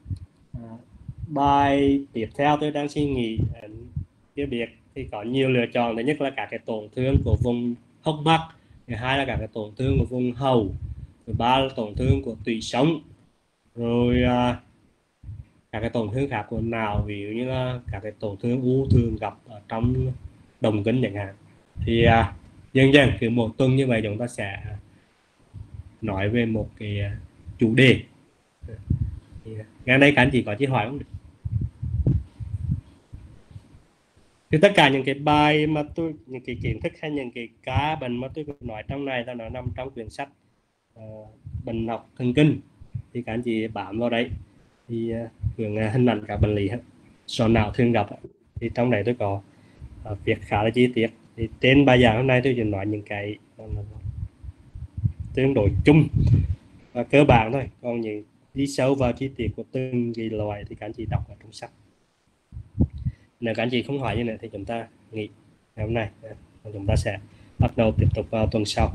A: À, bài tiếp theo tôi đang suy nghĩ à, tiếp biệt thì có nhiều lựa chọn. Thứ nhất là các cái tổn thương của vùng hốc mắt thứ hai là các cái tổn thương của vùng hầu thứ ba là tổn thương của tủy sống. Rồi à, các cái tổn thương khác của não ví dụ như là các cái tổn thương u thường gặp ở trong đồng kính chẳng hạn. Thì à, dần dần cứ một tuần như vậy chúng ta sẽ nói về một cái à, chủ đề. Thì, nay đây các anh chị có chị hỏi không? Được thì tất cả những cái bài mà tôi những cái kiến thức hay những cái cá bệnh mà tôi nói trong này là nó nằm trong quyển sách uh, bệnh học thần kinh thì các anh chị bám vào đấy. Thì uh, hướng uh, hình ảnh các bệnh lý sọ não thường gặp thì trong này tôi có uh, việc khá là chi tiết. Thì trên bài giảng hôm nay tôi chỉ nói những cái uh, tương đối chung à, cơ bản thôi. Còn những đi sâu vào chi tiết của từng cái loại thì các anh chị đọc ở trong sách. Nếu các anh chị không hỏi như này thì chúng ta nghỉ ngày hôm nay. Chúng ta sẽ bắt đầu tiếp tục vào tuần sau.